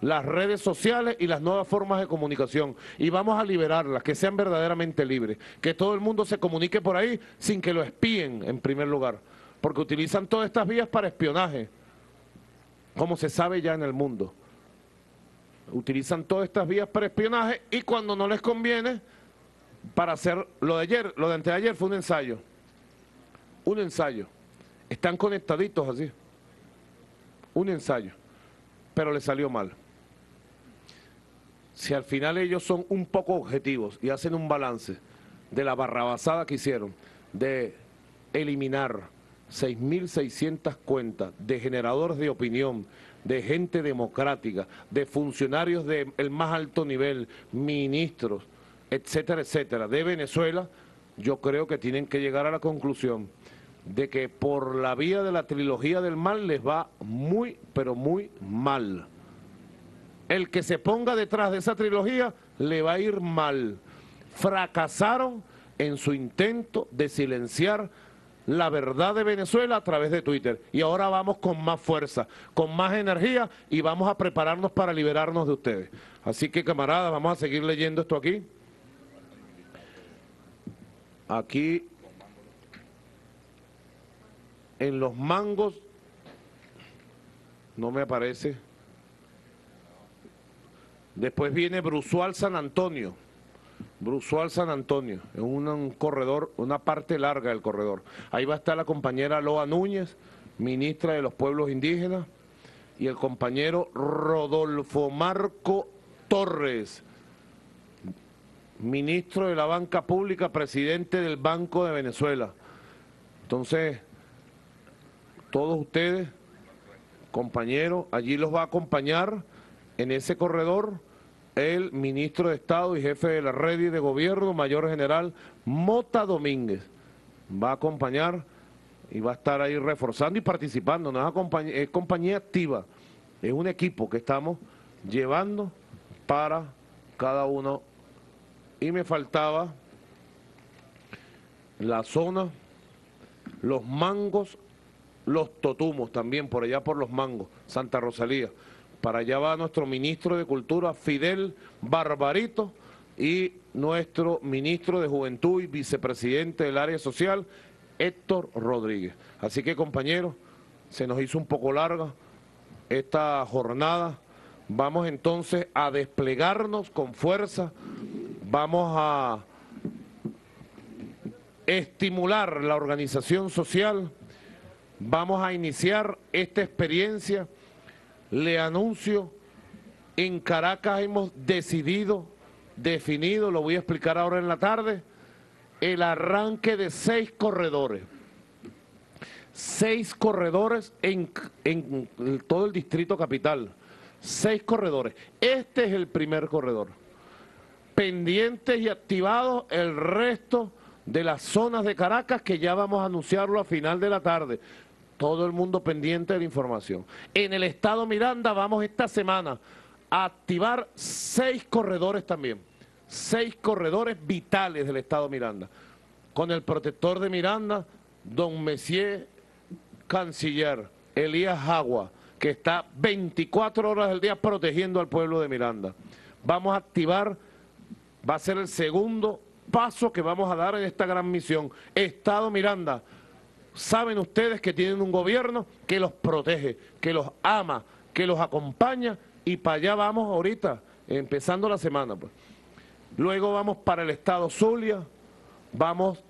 las redes sociales y las nuevas formas de comunicación. Y vamos a liberarlas, que sean verdaderamente libres, que todo el mundo se comunique por ahí sin que lo espíen en primer lugar, porque utilizan todas estas vías para espionaje, como se sabe ya en el mundo. Utilizan todas estas vías para espionaje y cuando no les conviene, para hacer lo de ayer, lo de antes de ayer fue un ensayo. Un ensayo. Están conectaditos así. Un ensayo. Pero le salió mal. Si al final ellos son un poco objetivos y hacen un balance de la barrabasada que hicieron de eliminar 6.600 cuentas de generadores de opinión, de gente democrática, de funcionarios del más alto nivel, ministros, etcétera, etcétera, de Venezuela, yo creo que tienen que llegar a la conclusión de que por la vía de la trilogía del mal les va muy, pero muy mal. El que se ponga detrás de esa trilogía le va a ir mal. Fracasaron en su intento de silenciar la verdad de Venezuela a través de Twitter. Y ahora vamos con más fuerza, con más energía y vamos a prepararnos para liberarnos de ustedes. Así que camaradas, vamos a seguir leyendo esto aquí. Aquí en los mangos no me aparece. Después viene Brusual San Antonio. Brusual San Antonio, en un, corredor, una parte larga del corredor. Ahí va a estar la compañera Loa Núñez, ministra de los pueblos indígenas, y el compañero Rodolfo Marco Torres, ministro de la banca pública, presidente del Banco de Venezuela. Entonces, todos ustedes, compañeros, allí los va a acompañar en ese corredor el ministro de Estado y jefe de la red y de gobierno, mayor general Mota Domínguez. Va a acompañar y va a estar ahí reforzando y participando. No es, compañía, es compañía activa, es un equipo que estamos llevando para cada uno y me faltaba la zona, los mangos, los totumos también, por allá por los mangos, Santa Rosalía. Para allá va nuestro ministro de Cultura, Fidel Barbarito, y nuestro ministro de Juventud y vicepresidente del área social, Héctor Rodríguez. Así que compañeros, se nos hizo un poco larga esta jornada. Vamos entonces a desplegarnos con fuerza vamos a estimular la organización social vamos a iniciar esta experiencia. Le anuncio, en Caracas hemos decidido, definido, lo voy a explicar ahora en la tarde, el arranque de seis corredores. Seis corredores en, en todo el distrito capital. Seis corredores. Este es el primer corredor. Pendientes y activados el resto de las zonas de Caracas que ya vamos a anunciarlo a final de la tarde. Todo el mundo pendiente de la información. En el estado Miranda vamos esta semana a activar seis corredores también. Seis corredores vitales del estado Miranda. Con el protector de Miranda, don Messier Canciller, Elías Agua, que está 24 horas del día protegiendo al pueblo de Miranda. Vamos a activar, va a ser el segundo paso que vamos a dar en esta gran misión. Estado Miranda, saben ustedes que tienen un gobierno que los protege, que los ama, que los acompaña y para allá vamos ahorita, empezando la semana. Pues. Luego vamos para el estado Zulia, vamos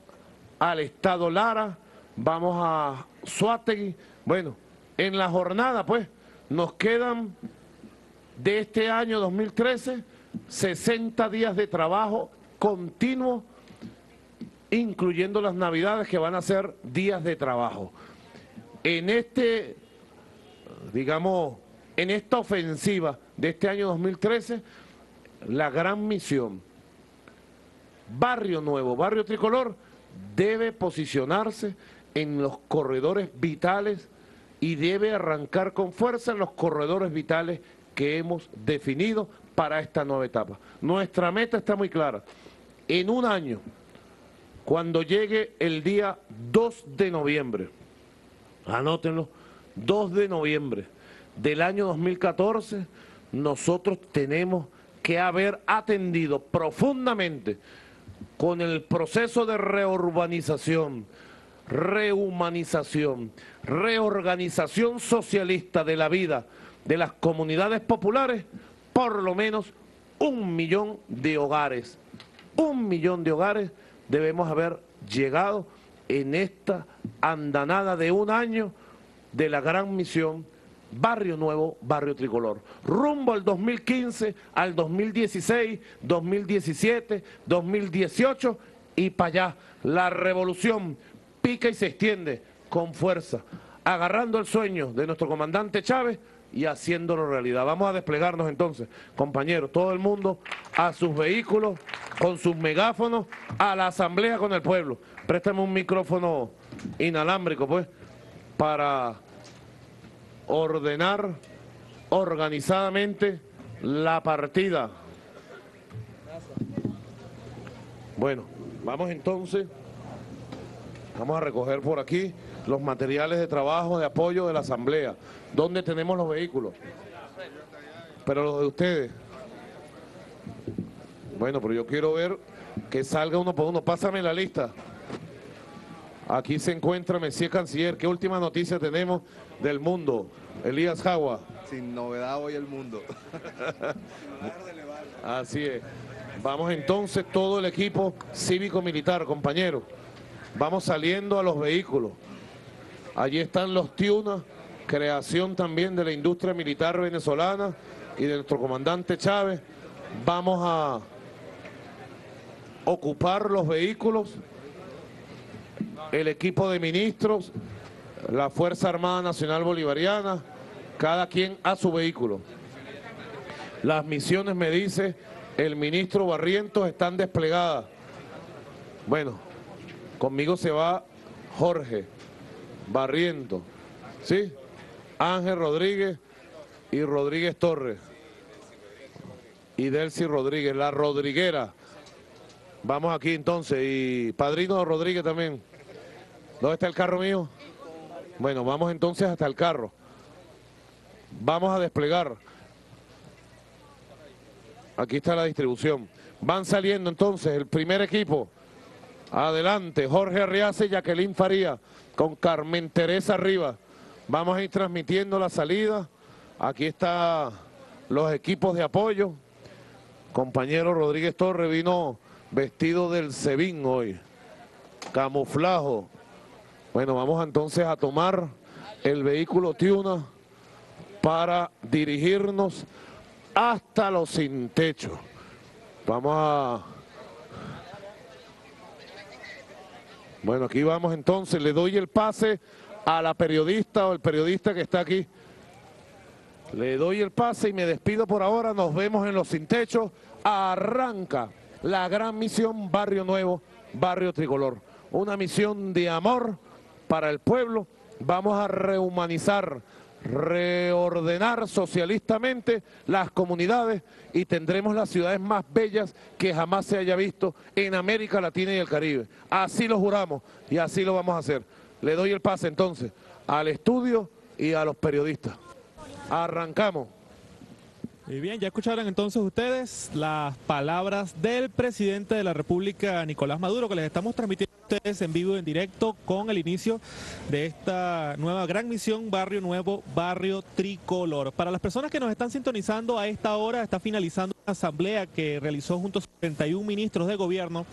al estado Lara, vamos a Suátegui. Bueno, en la jornada pues nos quedan de este año 2013 60 días de trabajo continuo incluyendo las navidades que van a ser días de trabajo. En este, digamos, en esta ofensiva de este año 2013, la gran misión, Barrio Nuevo, Barrio Tricolor, debe posicionarse en los corredores vitales y debe arrancar con fuerza en los corredores vitales que hemos definido para esta nueva etapa. Nuestra meta está muy clara. En un año, cuando llegue el día 2 de noviembre, anótenlo, 2 de noviembre del año 2014, nosotros tenemos que haber atendido profundamente con el proceso de reurbanización, rehumanización, reorganización socialista de la vida de las comunidades populares, por lo menos un millón de hogares, un millón de hogares debemos haber llegado en esta andanada de un año de la gran misión Barrio Nuevo, Barrio Tricolor. Rumbo al 2015, al 2016, 2017, 2018 y para allá. La revolución pica y se extiende con fuerza, agarrando el sueño de nuestro comandante Chávez y haciéndolo realidad. Vamos a desplegarnos entonces, compañeros, todo el mundo a sus vehículos, con sus megáfonos, a la asamblea con el pueblo. Préstame un micrófono inalámbrico, pues, para ordenar organizadamente la partida. Bueno, vamos entonces, vamos a recoger por aquí los materiales de trabajo, de apoyo de la asamblea. ¿Dónde tenemos los vehículos? Pero los de ustedes. Bueno, pero yo quiero ver que salga uno por uno. Pásame la lista. Aquí se encuentra Mesías Canciller. ¿Qué última noticia tenemos del mundo? Elías Jagua. Sin novedad hoy el mundo. Así es. Vamos entonces todo el equipo cívico-militar, compañeros. Vamos saliendo a los vehículos. Allí están los Tiunas creación también de la industria militar venezolana y de nuestro comandante Chávez. Vamos a ocupar los vehículos, el equipo de ministros, la Fuerza Armada Nacional Bolivariana, cada quien a su vehículo. Las misiones, me dice el ministro Barrientos, están desplegadas. Bueno, conmigo se va Jorge Barrientos, ¿sí? Ángel Rodríguez y Rodríguez Torres. Y Delcy Rodríguez, la Rodriguera. Vamos aquí entonces. Y Padrino Rodríguez también. ¿Dónde está el carro mío? Bueno, vamos entonces hasta el carro. Vamos a desplegar. Aquí está la distribución. Van saliendo entonces el primer equipo. Adelante, Jorge Arriace y Jacqueline Faría con Carmen Teresa arriba. Vamos a ir transmitiendo la salida. Aquí están los equipos de apoyo. Compañero Rodríguez Torres vino vestido del Sebin hoy. Camuflajo. Bueno, vamos entonces a tomar el vehículo Tiuna para dirigirnos hasta los sin techo. Vamos a... Bueno, aquí vamos entonces, le doy el pase a la periodista o el periodista que está aquí. Le doy el pase y me despido por ahora, nos vemos en los sin techo. Arranca la gran misión Barrio Nuevo, Barrio Tricolor. Una misión de amor para el pueblo. Vamos a rehumanizar, reordenar socialistamente las comunidades y tendremos las ciudades más bellas que jamás se haya visto en América Latina y el Caribe. Así lo juramos y así lo vamos a hacer. Le doy el pase entonces al estudio y a los periodistas. Arrancamos. Y bien, ya escucharon entonces ustedes las palabras del presidente de la República, Nicolás Maduro, que les estamos transmitiendo a ustedes en vivo, en directo, con el inicio de esta nueva gran misión Barrio Nuevo, Barrio Tricolor. Para las personas que nos están sintonizando a esta hora, está finalizando una asamblea que realizó junto a 31 ministros de gobierno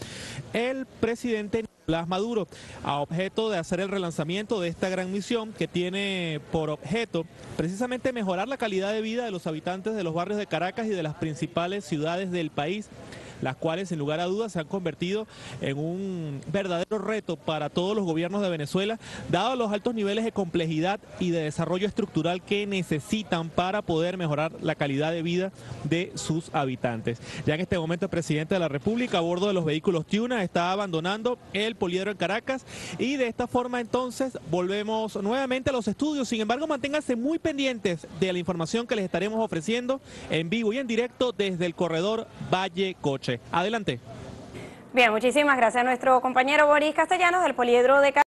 el presidente Nicolás Maduro, a objeto de hacer el relanzamiento de esta gran misión que tiene por objeto precisamente mejorar la calidad de vida de los habitantes de los barrios de Caracas y de las principales ciudades del país las cuales sin lugar a dudas se han convertido en un verdadero reto para todos los gobiernos de Venezuela, dado los altos niveles de complejidad y de desarrollo estructural que necesitan para poder mejorar la calidad de vida de sus habitantes. Ya en este momento el presidente de la República a bordo de los vehículos Tiuna está abandonando el poliedro en Caracas y de esta forma entonces volvemos nuevamente a los estudios. Sin embargo, manténganse muy pendientes de la información que les estaremos ofreciendo en vivo y en directo desde el corredor Valle Coche. Adelante. Bien, muchísimas gracias a nuestro compañero Boris Castellanos del Poliedro de